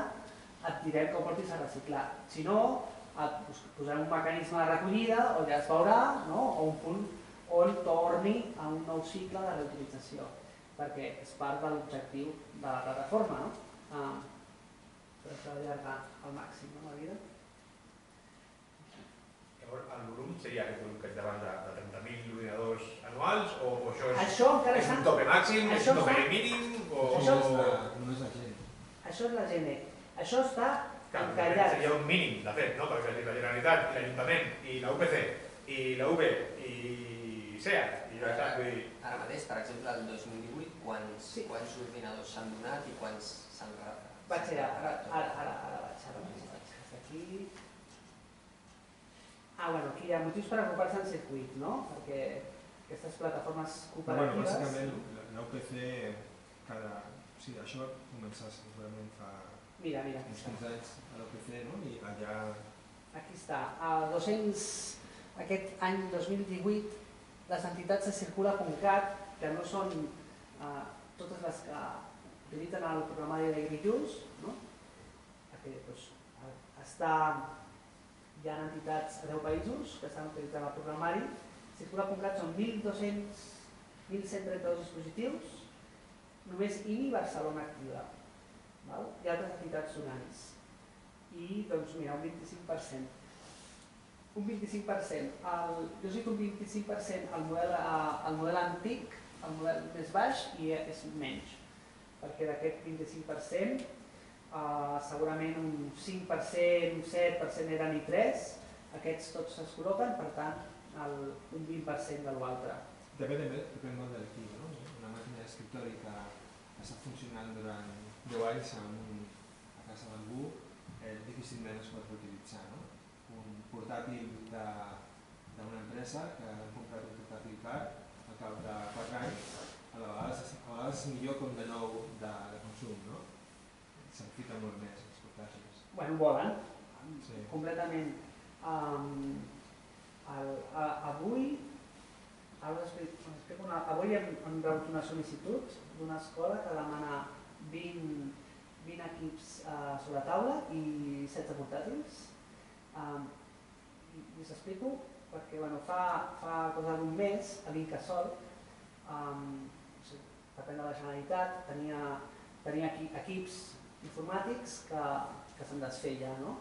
et direm que ho portis a reciclar. Si no, et pos- posarem un mecanisme de recollida o ja es veurà, no? o un punt on torni a un nou cicle de reutilització, perquè és part de l'objectiu de la plataforma, no? Ah, per això allargar al màxim no, la vida. Llavors, el volum seria aquest volum que ets davant de, de 30.000 ordinadors anuals o, o això és, Això encara és un està... tope màxim, és això un tope mínim o... Això- la, només la gent. Això és la gent. Això està encallat. seria un mínim, de fet, no? perquè la Generalitat, i l'Ajuntament, i la UPC, i la UB, i SEAT, i ja està, vull dir... Ara mateix, per exemple, el 2018, quants, Sí. quants ordinadors s'han donat i quants s'han Vaig ara, ara, ara, ara, ara vaig, ara vaig. Aquí... Ah, bueno, aquí hi ha motius per agrupar-se en circuit, no? Perquè aquestes plataformes Però, bueno, cooperatives... bàsicament, l'UPC, cada... O sigui, això va començar segurament fa Mira, mira, uns està. 15 anys a l'UPC, no? I allà... Aquí està. A 200, aquest any 2018, les entitats de Circula.cat, que no són eh, totes les que utilitzen el programari d'AgriJus, no? perquè doncs, està, hi ha entitats a 10 països que estan utilitzant el programari. Circula.cat són 1.200, 1.132 dispositius, només INI Barcelona activa, val? i altres entitats donants i doncs mira, un 25%. Un 25%, el, jo cito un 25% al model, al model antic, el model més baix i és menys, perquè d'aquest 25% eh, segurament un 5%, un 7% eren i3, aquests tots es col·loquen, per tant el, un 20% de l'altre. Depèn, depèn molt de l'equip, no? Una màquina d'escriptori que està funcionant durant 10 anys un, a casa d'algú, eh, difícilment es pot reutilitzar, no? Un portàtil d'una empresa que han comprat un portàtil car al cap de 4 anys, a és- a vegades millor com de nou de, de consum, no? S'enfita molt més els portàtils. Bueno, volen, Sí. completament. Um, el, a, avui, ara us explico, una, avui hem, hem rebut una sol·licitud d'una escola que demana 20, 20 equips uh, sobre la taula i 16 portàtils. Um, i, i us explico perquè bueno, fa, fa cosa d'un mes a l'Incasol, um, depèn de la Generalitat, tenia, tenia equi, equips informàtics que, que se'n desfeia, no?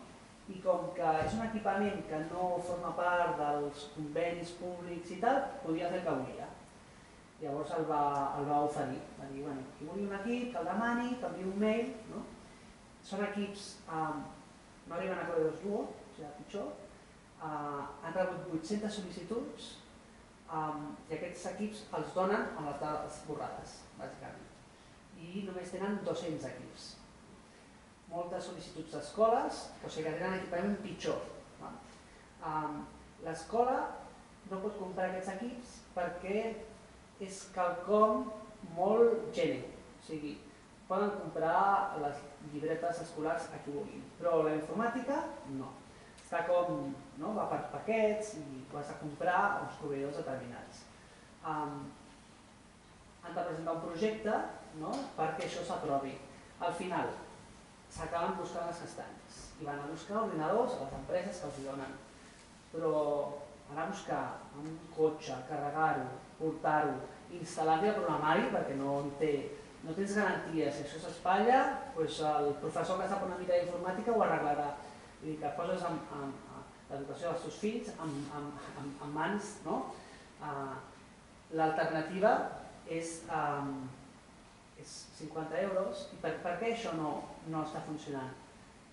i com que és un equipament que no forma part dels convenis públics i tal, podia fer el que volia. Llavors el va, el va oferir, va dir, bueno, qui vulgui un equip, que el demani, que enviï un mail, no? Són equips, um, no arriben a Correos Duo, o sigui, pitjor, uh, han rebut 800 sol·licituds um, i aquests equips els donen amb les dades borrades, bàsicament. I només tenen 200 equips moltes sol·licituds d'escoles, o sigui que tenen equipament pitjor. L'escola no pot comprar aquests equips perquè és quelcom molt gènere. O sigui, poden comprar les llibretes escolars a qui vulguin, però la informàtica no. Està com, no? va per paquets i ho has de comprar uns proveïdors determinats. Um, han de presentar un projecte no? perquè això s'aprovi. Al final, s'acaben buscant les castanyes i van a buscar ordinadors a les empreses que els donen. Però anar a buscar un cotxe, carregar-ho, portar-ho, instal·lar-hi el programari perquè no en té, no tens garanties, si això s'espatlla, doncs el professor que sap una mica d'informàtica ho arreglarà. Vull dir que poses en, en, en l'educació dels teus fills en, en, en, en mans, no? Uh, L'alternativa és, um, és 50 euros. I per, per què això no, no està funcionant?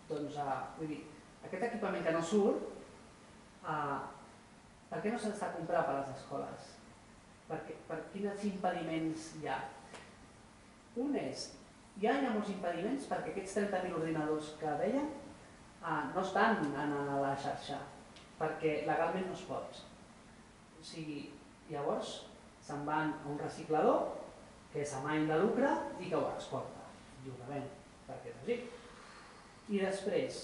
Doncs, uh, vull dir, aquest equipament que no surt, uh, per què no s'està comprat per les escoles? Per, què, per quins impediments hi ha? Un és, ha, hi ha molts impediments perquè aquests 30.000 ordinadors que deien uh, no estan en la xarxa, perquè legalment no es pot. O sigui, llavors se'n van a un reciclador que és amb any de lucre i que ho exporta lliurement, perquè és així. I després,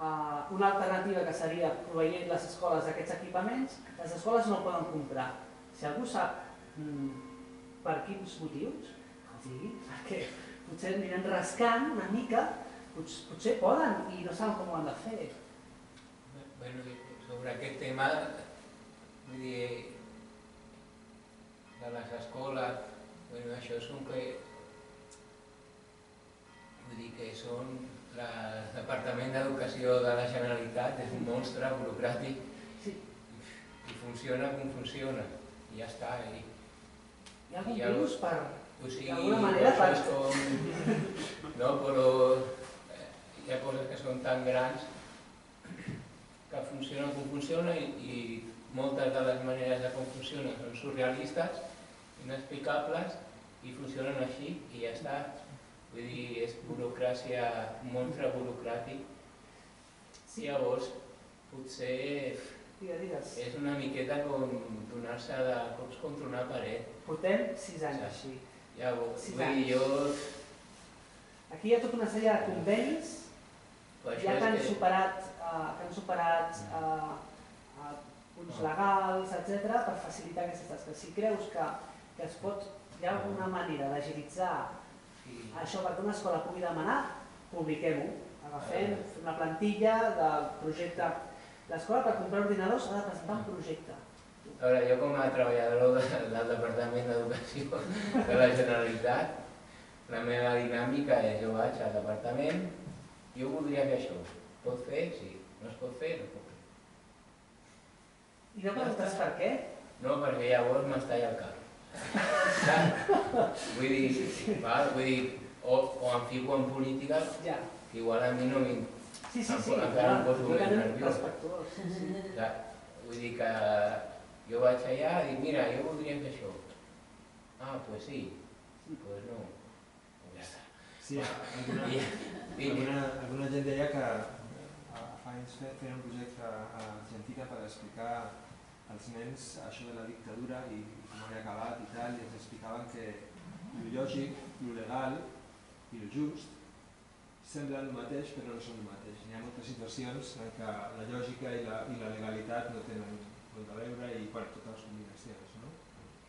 eh, una alternativa que seria proveir les escoles d'aquests equipaments, les escoles no poden comprar. Si algú sap mm, per quins motius? Els digui, *laughs* perquè potser aniran rascant una mica, potser poden i no saben com ho han de fer. Bueno, sobre aquest tema, vull dir, de les escoles, bueno, això són que, vull dir que són, la- el Departament d'Educació de la Generalitat és un monstre burocràtic Sí. i funciona com funciona, i ja està. I, Hi ha algun virus per... o sigui, D'alguna manera, és com... No, però eh, hi ha coses que són tan grans que funcionen com funciona i, i moltes de les maneres de com funciona són surrealistes, inexplicables i funcionen així i ja està. Vull dir, és burocràcia, un monstre burocràtic. Sí, Llavors, potser digues. és una miqueta com donar-se de cops contra una paret. Portem sis anys així. Llavors, Sis vull dir, jo... Aquí hi ha tota una sèrie de convenis per ja que han que... superat, uh, que han superat uh, uh, punts legals, etc per facilitar aquestes tasques. Si creus que, que es pot, hi ha alguna manera d'agilitzar això perquè una escola pugui demanar, publiquem-ho. Agafem, fem la plantilla del projecte. L'escola per comprar ordinadors ha de presentar un projecte. A veure, jo com a treballador de, del Departament d'Educació de la Generalitat, la meva dinàmica és jo vaig al departament, jo voldria fer això. Pot fer? Sí. No es pot fer? No es pot fer. I no preguntes per què? No, perquè llavors m'estalla el cap. Vull dir, val? Vull dir o, o em fico en política, Ja. que igual a mi no m'in- Sí, sí, sí. encara em poso ben nerviós. Sí, sí. Clar, vull dir que jo vaig allà i dic, mira, jo voldria fer això. Ah, doncs pues sí. Doncs pues no. Ja està. Sí, *laughs* alguna, I, i, alguna, alguna gent deia que eh, fa anys fe- feien un projecte a Argentina per explicar als nens això de la dictadura i com havia acabat i tal, i ens explicaven que el lògic, el legal i el just semblen el mateix però no són el mateix. Hi ha moltes situacions en què la lògica i la, i la legalitat no tenen molt a veure i bueno, totes les combinacions. No?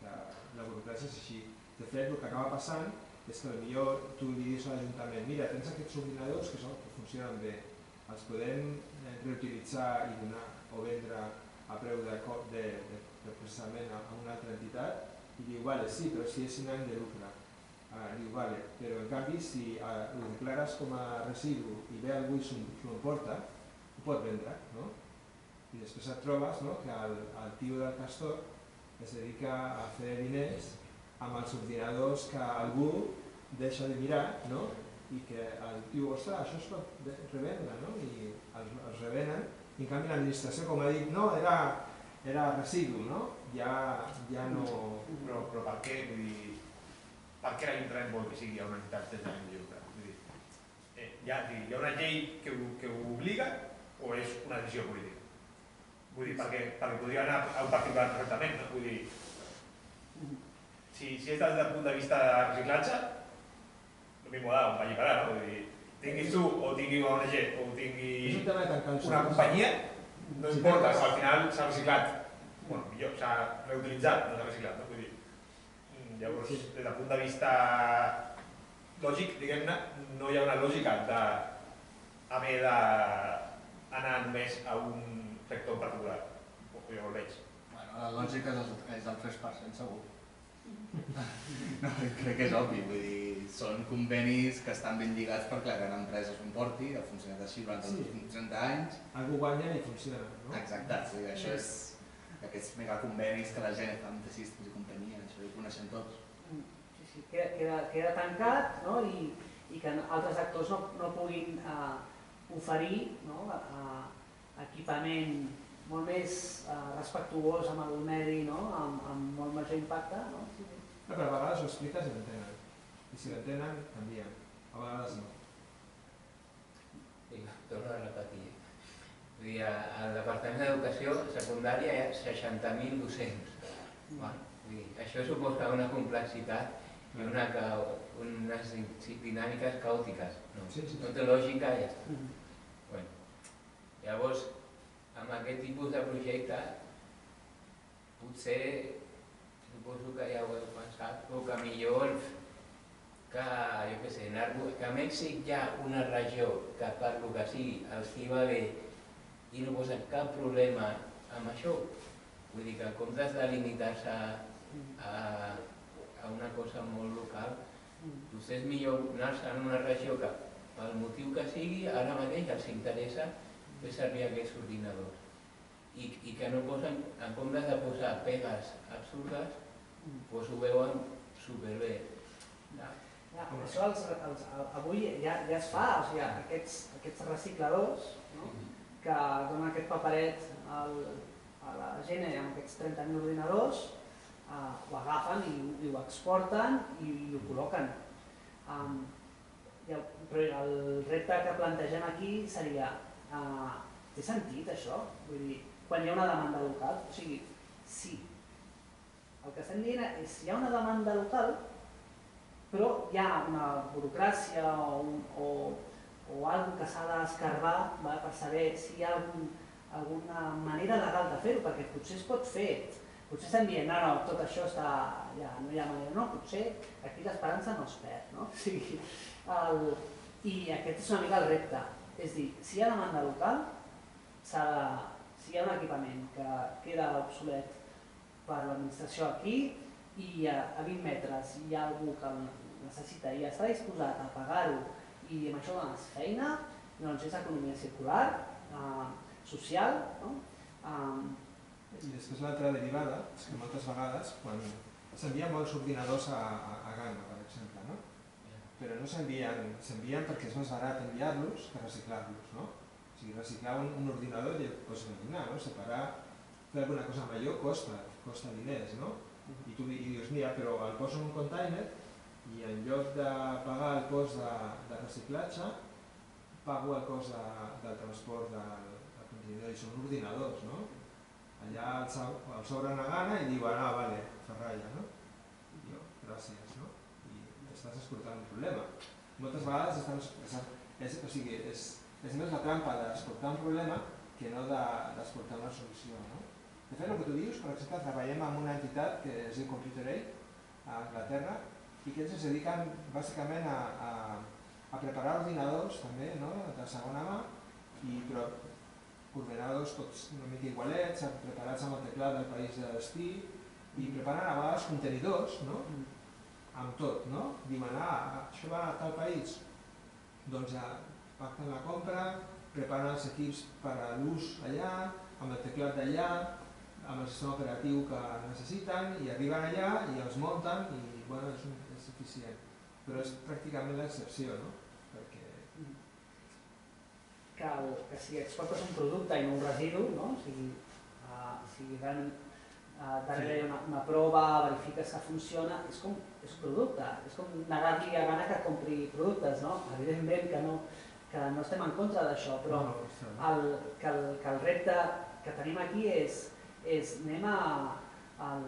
Que la burocràcia és així. De fet, el que acaba passant és que millor tu li dius a l'Ajuntament mira, tens aquests ordinadors que, són, que funcionen bé, els podem eh, reutilitzar i donar o vendre a preu de, de, de, de processament a, una altra entitat i diu, vale, sí, però si és sin ànim de lucre. Uh, diu, vale, però en canvi si uh, ho declares com a residu i ve algú i s'ho emporta, ho pot vendre, no? I després et trobes no, que el, el tio del castor es dedica a fer diners amb els ordinadors que algú deixa de mirar, no? I que el tio, ostres, això es pot ve- revendre, no? I els, els revenen, i en canvi l'administració, com ha dit, no, era, era residu, no? Ja, ja no... Però, però per què? Vull dir, per què l'Ajuntament vol que sigui una entitat sense ànim de lucre? Vull dir, eh, hi, ha, hi ha una llei que ho, que ho obliga o és una decisió política? Vull dir, perquè, perquè podria anar a un particular perfectament, no? Vull dir, si, si és des del punt de vista de reciclatge, lo mismo da, un país parar, no? Vull dir, tinguis tu o tingui una ONG o tingui una companyia, no importa, al final s'ha reciclat, bueno, millor, s'ha reutilitzat, no s'ha reciclat, no? Vull dir, mm, llavors, Sí. des del punt de vista lògic, diguem-ne, no hi ha una lògica de haver d'anar només a un sector en particular, o jo el veig. Bueno, la lògica és el, és el 3% segur. No, crec que és obvi, vull dir, són convenis que estan ben lligats perquè la gran empresa s'ho emporti, ha funcionat així durant Sí. últims 30 anys. Algú guanya i funciona, no? Exacte, dir, això és aquests megaconvenis que la gent fa amb taxistes i companyia, això ho coneixem tots. Sí, sí, queda, queda, queda tancat no? I, i que altres actors no, no puguin eh, oferir no? a equipament molt més eh, respectuós amb el medi, no? amb, amb molt major impacte. No? Sí, sí. No, però a vegades ho expliques i l'entenen. I si l'entenen, canvien. A vegades no. i torno a repetir. Vull dir, al Departament d'Educació secundària hi ha 60.000 docents. Bueno, vull dir, això suposa una complexitat i una, unes din- dinàmiques caòtiques. No, Sí, sí, sí. no té lògica i ja està. Mhm. Bueno, llavors, amb aquest tipus de projecte, potser suposo que ja ho heu pensat, però que millor que, jo què sé, anar, que a Mèxic hi ha una regió que per lo que sigui els hi va bé i no posen cap problema amb això. Vull dir que en comptes de limitar-se a, a una cosa molt local, potser és millor anar-se en una regió que pel motiu que sigui, ara mateix els interessa fer servir aquests ordinadors. I, i que no posen, en comptes de posar pegues absurdes, doncs ho veuen superbé. Ja, això els, els, avui ja, ja es fa, o sigui, aquests, aquests recicladors no? que donen aquest paperet al, a la gent amb aquests 30.000 ordinadors, eh, ho agafen i, i ho exporten i, i ho col·loquen. Um, i el, però el repte que plantegem aquí seria, uh, té sentit això? Vull dir, quan hi ha una demanda local, o sigui, sí. El que estem dient és, si hi ha una demanda local, però hi ha una burocràcia o, un, o, o alguna que s'ha d'escarbar per saber si hi ha algun, alguna manera legal de fer-ho, perquè potser es pot fer. Potser estem dient, no, no, tot això està, ja, no hi ha manera, no, potser aquí l'esperança no es perd, no? *laughs* Sigui, el, I aquest és una mica el repte, és dir, si hi ha demanda local, de, si hi ha un equipament que queda obsolet per l'administració aquí i a, a 20 metres hi ha algú que necessita i està disposat a pagar-ho i amb això dones feina, doncs és economia circular, eh, social, no? Eh, I després l'altra derivada és que moltes vegades quan s'envien molts ordinadors a, a, a Ghana, per exemple, no? però no s'envien perquè és més barat enviar-los que reciclar-los. No? O sigui, reciclar un, un ordinador, ja ho pots imaginar, no? separar, fer alguna cosa amb allò costa, costa diners, no? I tu i dius, mira, però el poso en un container i en lloc de pagar el cost de, de reciclatge, pago el cost de, del transport del, del contenidor i són ordinadors, no? Allà els, els obren a gana i diuen, ah, vale, ferralla, no? I jo, gràcies, no? I estàs escoltant un problema. Moltes vegades estan, és, o sigui, és, és més la trampa d'escoltar un problema que no d'escoltar de, una solució, no? De fet, el que tu dius, per exemple, treballem amb una entitat que és el Computer Aid, a Anglaterra, i que ells es dediquen bàsicament a, a, a preparar ordinadors també, no? de segona mà, i, però ordenadors tots una mica igualets, preparats amb el teclat del país de destí, i preparen a vegades contenidors, no? amb tot, no? Diuen, ah, això va a tal país, doncs ja pacten la compra, preparen els equips per a l'ús allà, amb el teclat d'allà, amb el sistema operatiu que necessiten i arriben allà i els munten i bueno, és, és suficient. Però és pràcticament l'excepció, no? Perquè... Que, el, que si exportes un producte i no un residu, no? O sigui, uh, si realment uh, darrere hi ha una, una prova, verifiques que funciona, és com és producte, és com negar-li a gana que compri productes, no? Evidentment que no, que no estem en contra d'això, però el, que, el, que el repte que tenim aquí és, és anem a, el,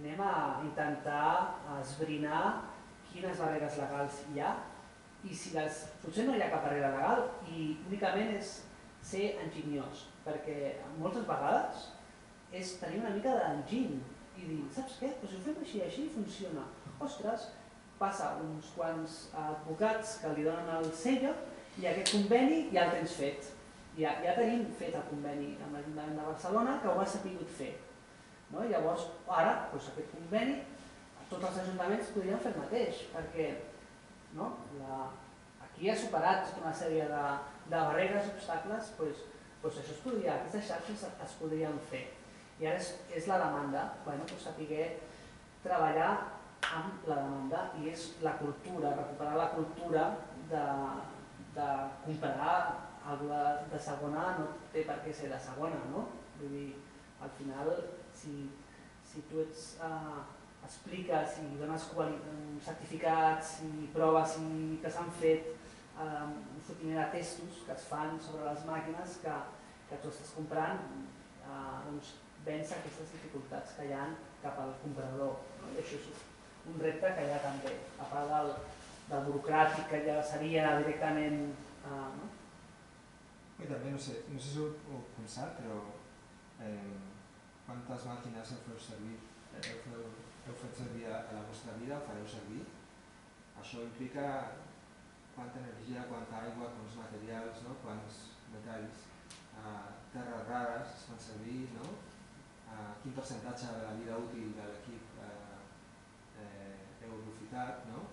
anem a intentar esbrinar quines barreres legals hi ha i si les, potser no hi ha cap barrera legal i únicament és ser enginyós, perquè moltes vegades és tenir una mica d'enginy i dir, saps què? Pues si ho fem així, així funciona. Ostres, passa uns quants advocats que li donen el sello i aquest conveni ja el tens fet. Ja, ja tenim fet el conveni amb l'Ajuntament de Barcelona que ho ha sabut fer. No? Llavors, ara, doncs aquest conveni, tots els ajuntaments podrien fer el mateix, perquè no? La, aquí ha superat una sèrie de, de barreres, obstacles, doncs, doncs això es podria, aquestes xarxes es podrien fer. I ara és, és la demanda, bueno, doncs saber treballar amb la demanda i és la cultura, recuperar la cultura de, de comprar alguna de segona no té per què ser de segona, no? Vull dir, al final, si, si tu ets, eh, expliques i dones certificats i proves i que s'han fet eh, un fotimer de testos que es fan sobre les màquines que, que tu estàs comprant, eh, doncs vèncer aquestes dificultats que hi ha cap al comprador. No? I això és un repte que hi ha també, a part del, del burocràtic que ja seria directament... Eh, no? I també, no sé, no sé si ho heu pensat, però eh, quantes màquines heu fet servir heu, heu, heu fet servir a la vostra vida, ho fareu servir. Això implica quanta energia, quanta aigua, quants materials, no? quants metalls, eh, terres rares es fan servir, no? eh, quin percentatge de la vida útil de l'equip eh, eh, heu aprofitat, no?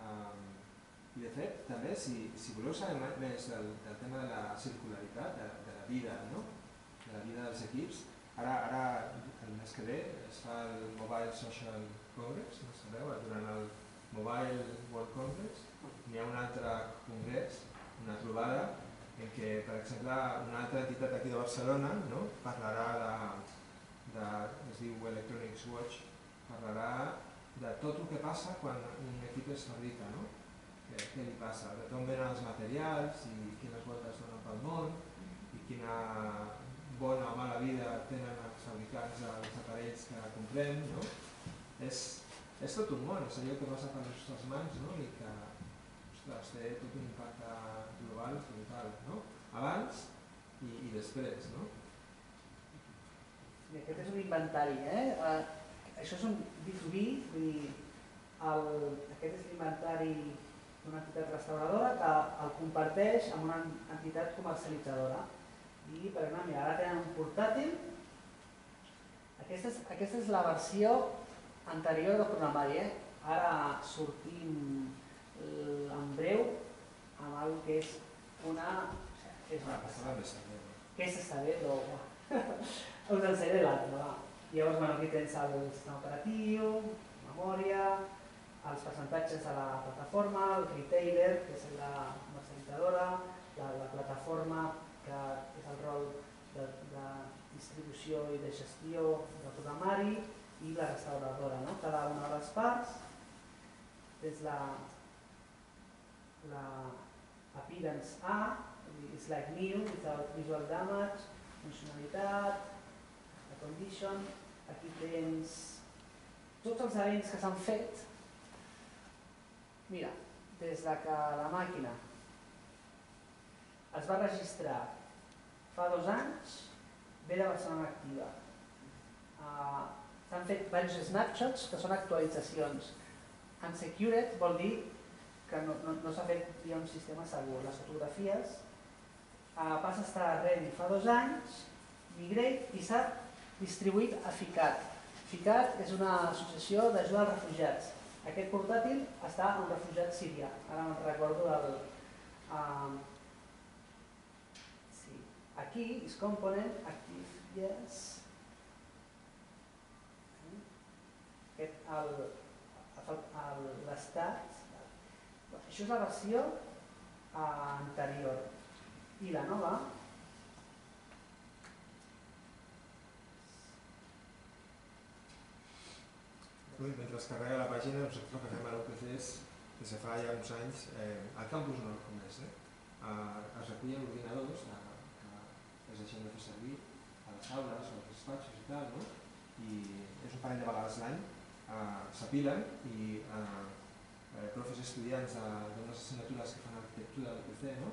Um, I de fet, també, si, si voleu saber més del, del tema de la circularitat, de, de la vida, no? de la vida dels equips, ara, ara el mes que ve es fa el Mobile Social Congress, no sabeu, durant el Mobile World Congress, n'hi ha un altre congrés, una trobada, en què, per exemple, una altra entitat aquí de Barcelona no? parlarà de, de, es diu Electronics Watch, parlarà de tot el que passa quan un equip es fabrica, no? Què, li passa, de d'on venen els materials i quines voltes donen pel món i quina bona o mala vida tenen els fabricants dels aparells que comprem, no? És, és tot un món, és allò que passa per les nostres mans no? i que ostres, té tot un impacte global brutal, no? abans i, i després. No? I aquest és un inventari, eh? eh això és un B2B, vull dir, el, aquest és l'inventari d'una entitat restauradora que el comparteix amb una entitat comercialitzadora. I, per exemple, mira, ara tenen un portàtil. Aquesta és, aquesta és la versió anterior del programari. Eh? Ara sortim eh, en breu amb el que és una... És una passada. Què és saber? *laughs* Us ensenyaré l'altre, va. Llavors, bueno, aquí tens el sistema operatiu, memòria, els percentatges de la plataforma, el retailer, que és la comercialitzadora, la, la plataforma, que és el rol de, de distribució i de gestió del programari, i la restauradora, no? cada una de les parts. És la, la appearance A, és like new, without visual damage, funcionalitat, la condition, aquí tens tots els events que s'han fet, mira, des de que la màquina es va registrar fa dos anys, ve de Barcelona Activa. Uh, S'han fet diversos snapshots que són actualitzacions. Unsecured vol dir que no, no, s'ha fet via un sistema segur. Les fotografies uh, a estar ready fa dos anys, migrate i s'ha distribuït a FICAT. FICAT és una associació d'ajuda als refugiats. Aquest portàtil està en refugiat sirià. Ara me'n recordo del... Uh, sí. Aquí is component active, yes. Aquest, l'estat, això és la versió uh, anterior. I la nova mentre es carrega la pàgina, nosaltres el que fem a l'UPC és, des de fa ja uns anys, eh, al campus no com és, eh, es recullen ordinadors eh, que es deixen de fer servir a les aules o als despatxos i tal, no? i és un parell de vegades l'any, eh, s'apilen i eh, profes estudiants d'unes assignatures que fan arquitectura del PC, no?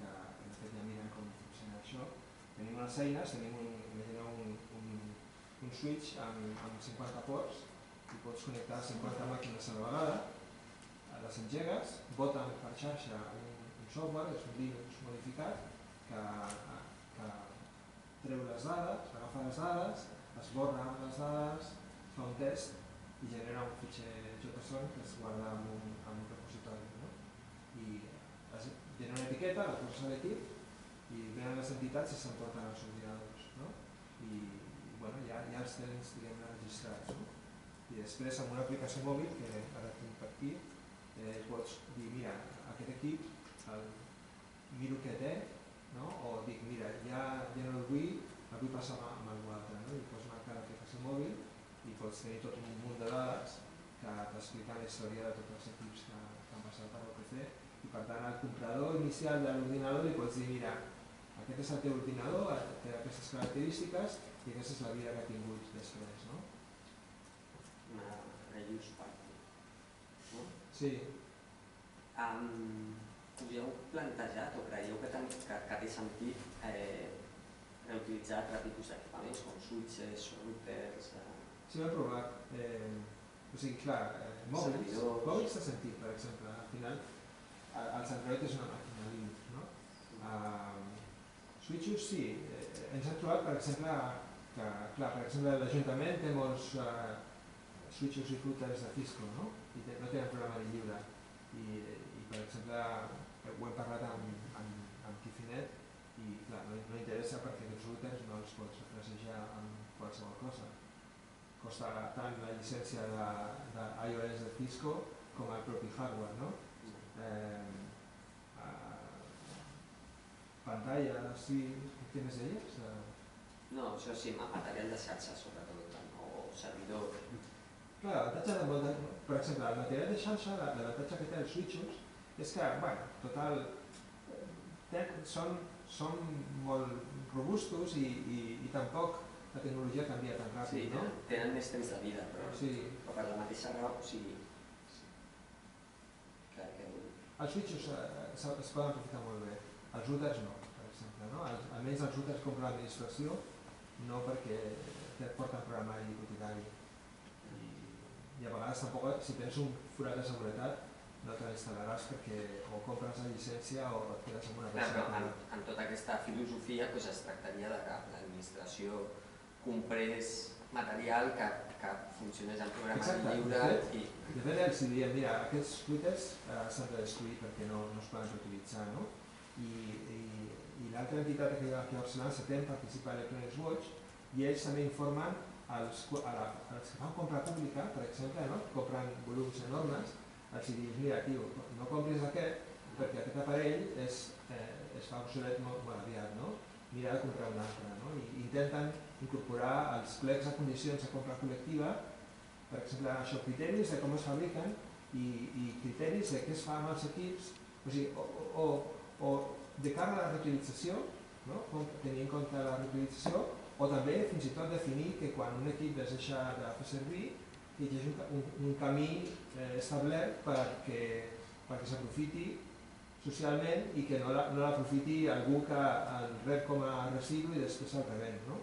que de fet ja miren com funciona això, tenim unes eines, tenim un, un, un, un switch amb, amb 50 ports i pots connectar 50 màquines a la vegada, les engegues, voten per xarxa un, un software, és un Linux modificat, que, que treu les dades, agafa les dades, es borra amb les dades, fa un test i genera un fitxer JSON que es guarda en un, en un repositori. No? I es genera una etiqueta, la poses a l'equip i venen les entitats i s'emporten els ordinadors. No? I, i bueno, ja, ja els tens diguem registrats. No? I després amb una aplicació mòbil que ara tinc per aquí eh, pots dir, mira, aquest equip el, miro què té no? o dic, mira, ja, ja no el vull, el vull passar amb algú altre no? i pots marcar l'aplicació mòbil i pots tenir tot un munt de dades que t'expliquen la història de tots els equips que, que han passat per l'OPC i per tant al comprador inicial de l'ordinador li pots dir, mira, aquest és el teu ordinador, té aquestes característiques i aquesta és la vida que ha tingut després. No? Una reuse party. No? Sí. Um, us heu plantejat o creieu que, ten, que, que té sentit eh, reutilitzar altres tipus d'equipaments com switches, routers, eh, Sí, ho he provat. Eh, o sigui, clar, eh, mòbils, Servidors. mòbils de sentit, per exemple, al final, el- els Android és una màquina Linux, no? Uh, switchos sí, eh, ens hem trobat, per exemple, que, clar, per exemple, l'Ajuntament té molts uh, switchos i routers de Cisco, no? I té, no tenen programari lliure. I, i per exemple, eh, ho hem parlat amb, amb, amb Kifinet i clar, no, no interessa perquè aquests routers no els pots refresejar amb qualsevol cosa. Costa tant la llicència de, de iOS de Cisco com el propi hardware, no? Eh, eh, pantalla, sí, què més? Eh, No, això sí, ma- material de xarxa sobretot, o servidor. Clar, l'avantatge de per exemple, el material de xarxa, la- l'avantatge que té els switchos és que, bueno, total, té, són, són molt robustos i, i, i tampoc la tecnologia canvia tan Sí, ràpid, no? tenen, més temps de vida, però, Sí, però per la mateixa raó, o sigui, clar que els switchos eh, es, es poden aprofitar molt bé, els routers no, per exemple, no? Almenys els routers com l'administració no perquè te porten programari propietari i, i a vegades tampoc si tens un forat de seguretat no te l'instal·laràs perquè o compres la llicència o et quedes amb una Clar, peça però en, de en tota aquesta filosofia doncs, es tractaria de que l'administració comprés material que, que funcionés en programari Exacte, lliure de fet. i De fet, els diem, mira, aquests routers eh, s'han de destruir perquè no, no es poden reutilitzar, no? I, i, i l'altra entitat que hi ha aquí a Barcelona, CETEM, participa a Electronics Watch, i ells també informen als, a la, als que fan compra pública, per exemple, no? compren volums enormes, els dius, mira, tio, no compris aquest, perquè aquest aparell és, eh, es fa obsolet molt, molt aviat, no? Mira de comprar un altre, no? I intenten incorporar els plecs de condicions de compra col·lectiva per exemple, això, criteris de com es fabriquen i, i criteris de què es fa amb els equips, o sigui, o, o, o de cara a la reutilització, no? Tenir en compte la reutilització, o també fins i tot definir que quan un equip es deixa de fer servir, que hi hagi un, un, camí eh, establert perquè, perquè s'aprofiti socialment i que no la- no l'aprofiti algú que el rep com a residu i després el revèn. No?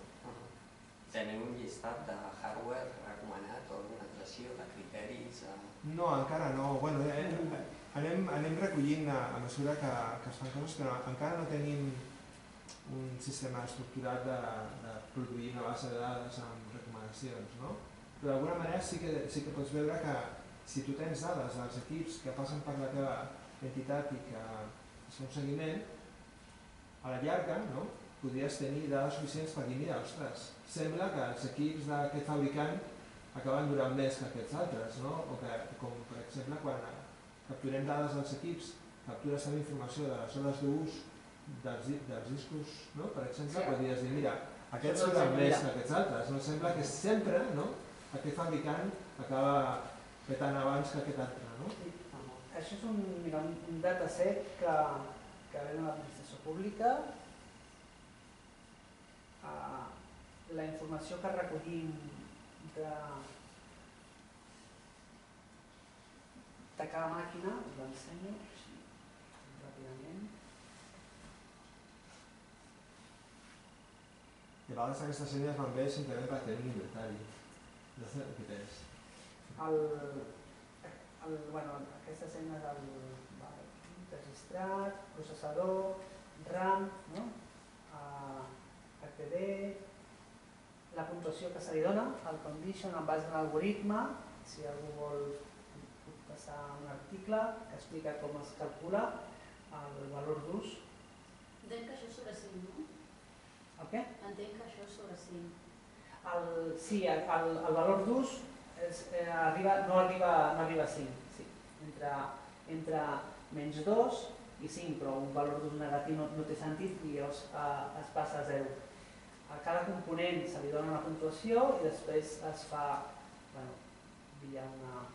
teniu un llistat de hardware recomanat o alguna adhesió de criteris. eh, No, encara no. Bueno, eh, anem, anem recollint a, a mesura que, que es fan coses, però encara no tenim un sistema estructurat de, de produir una base de dades amb recomanacions, no? Però d'alguna manera sí que, sí que pots veure que si tu tens dades dels equips que passen per la teva entitat i que es fa un seguiment, a la llarga, no? podries tenir dades suficients per dir, mira, ostres, sembla que els equips d'aquest fabricant acaben durant més que aquests altres, no? O que, com per exemple, quan capturem dades dels equips, captures també informació de les hores d'ús dels, dels discos, no? Per exemple, Sí. podries dir, mira, aquests no sembla, més que aquests altres, no? Sembla que sempre, no? Aquest fabricant acaba petant abans que aquest altre, no? Sí, Això és un, mira, un dataset que, que ve de l'administració pública. Uh, la informació que recollim de, de cada màquina, us l'ensenyo així, ràpidament. A vegades aquestes eines van bé simplement per tenir un inventari. No sé què tens. El, el, bueno, aquestes eines del vale, registrat, processador, RAM, no? Uh, HTD, la puntuació que se li dona, el condition en base a un algoritme, si algú vol passar un article que explica com es calcula el valor d'ús. Entenc que això és sobre 5, no? El què? Entenc que això és sobre 5. El, sí, el, el, el valor d'ús eh, arriba, no, arriba, no arriba a 5, sí. entre, entre menys 2 i 5, però un valor d'ús negatiu no, no té sentit i llavors eh, es passa a 0. A cada component se li dona una puntuació i després es fa bueno, via una...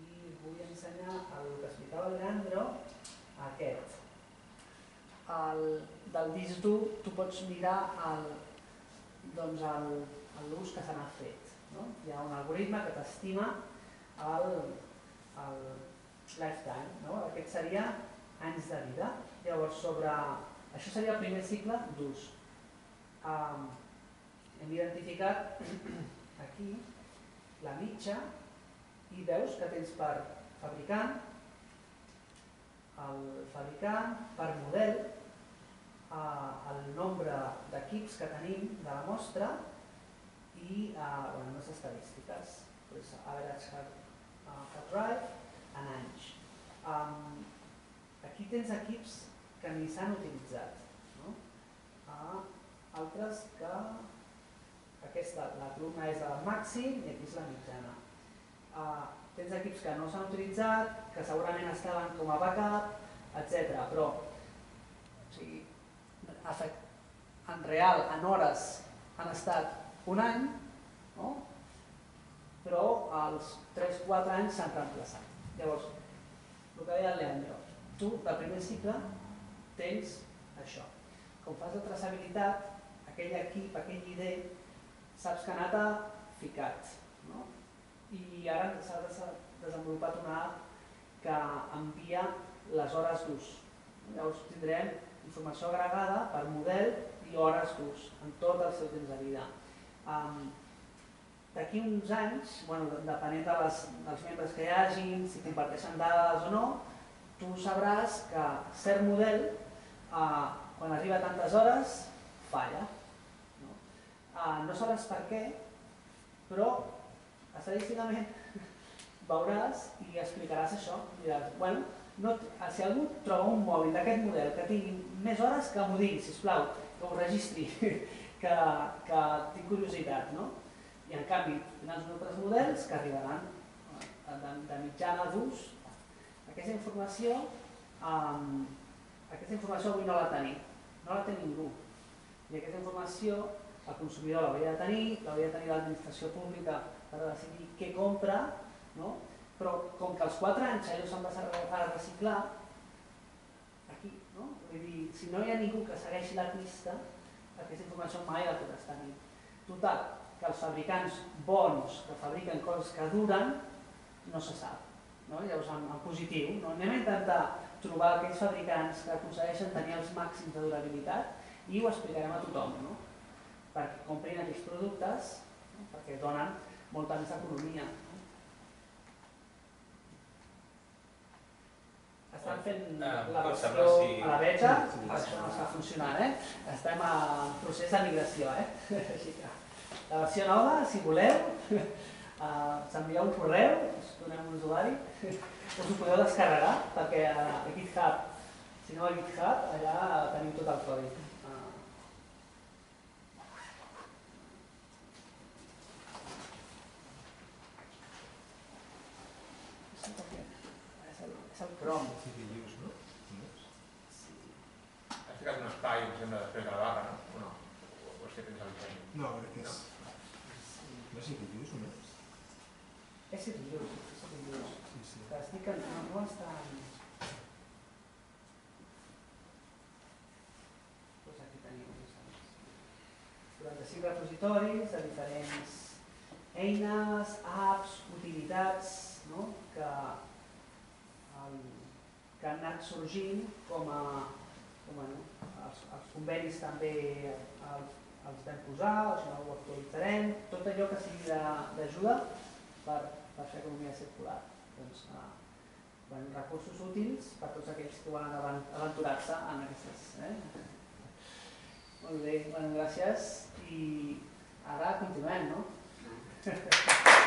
I vull ensenyar el que explicava el Leandro, aquest. El, del disc dur tu pots mirar el, doncs el, l'ús que se n'ha fet. No? Hi ha un algoritme que t'estima el, el lifetime, no? aquest seria anys de vida. Llavors, sobre... Això seria el primer cicle d'ús. Um, hem identificat aquí la mitja i veus que tens per fabricant, el fabricant per model, eh, el nombre d'equips que tenim de la mostra i eh, bueno, les estadístiques, pues, average hard, uh, hard drive en anys. Um, aquí tens equips que ni s'han utilitzat, no? Uh, altres que aquesta, la columna és el màxim i aquí és la mitjana. Uh, tens equips que no s'han utilitzat, que segurament estaven com a backup, etc. Però, en real, en hores, han estat un any, no? però als 3-4 anys s'han reemplaçat. Llavors, el que deia el Leandro, tu del primer cicle tens això. Com fas de traçabilitat, aquell equip, aquell ID, saps que ha anat a ficat. No? I ara s'ha des- desenvolupat una app que envia les hores d'ús. Llavors tindrem informació agregada per model i hores d'ús en tot el seu temps de vida. Um, D'aquí uns anys, bueno, depenent de les, dels membres que hi hagin, si comparteixen dades o no, tu sabràs que cert model, eh, quan arriba a tantes hores, falla. No, eh, no sabràs per què, però estadísticament *laughs* veuràs i explicaràs això. Diràs, bueno, no, si algú troba un mòbil d'aquest model que tingui més hores, que m'ho digui, sisplau, que ho registri, *laughs* que, que tinc curiositat, no? I en canvi, tindràs uns altres models que arribaran eh, de, de mitjana d'ús. Aquesta informació, um, aquesta informació avui no la tenim, no la té ningú. I aquesta informació el consumidor l'hauria de tenir, l'hauria de tenir l'administració pública per decidir què compra, no? Però com que als 4 anys allò se'n va a reciclar, aquí, no? Vull dir, si no hi ha ningú que segueixi la pista, aquesta informació mai la podràs tenir. Total, que els fabricants bons que fabriquen coses que duren, no se sap. No? Llavors, en, en positiu, no? anem a intentar trobar aquells fabricants que aconsegueixen tenir els màxims de durabilitat i ho explicarem a tothom, no? perquè comprin aquells productes, no? perquè donen molta més economia. Estan fent Ah, la versió a la beta, Sí, sí. això no està funcionant, eh? estem en procés de migració. Eh? *laughs* Així que la versió nova, si voleu, *laughs* uh, s'envia un correu, us donem un usuari, *laughs* us ho podeu descarregar, perquè a, GitHub, si no a GitHub, allà tenim tot el codi. Uh, és és el Chrome. CPUs, no? Sí. Has ficat un espai, em sembla, després de la vaga, no? O no? O, o és que tens el disseny? No, crec que és... Sí. No és CPUs només? És seriós, és seriós. Sí, sí. Que estic en, no, no està... Pues aquí tenim els anys. 45 repositoris de diferents eines, apps, utilitats, no? que, el, que han anat sorgint com a, com a no? els, els convenis també els, els vam posar, no ho actualitzarem, tot allò que sigui de- d'ajuda per, per fer economia circular. Doncs, eh, bueno, recursos útils per tots aquells que volen aventurar-se en aquestes. Eh? Molt bé, bueno, gràcies i ara continuem, no? *laughs*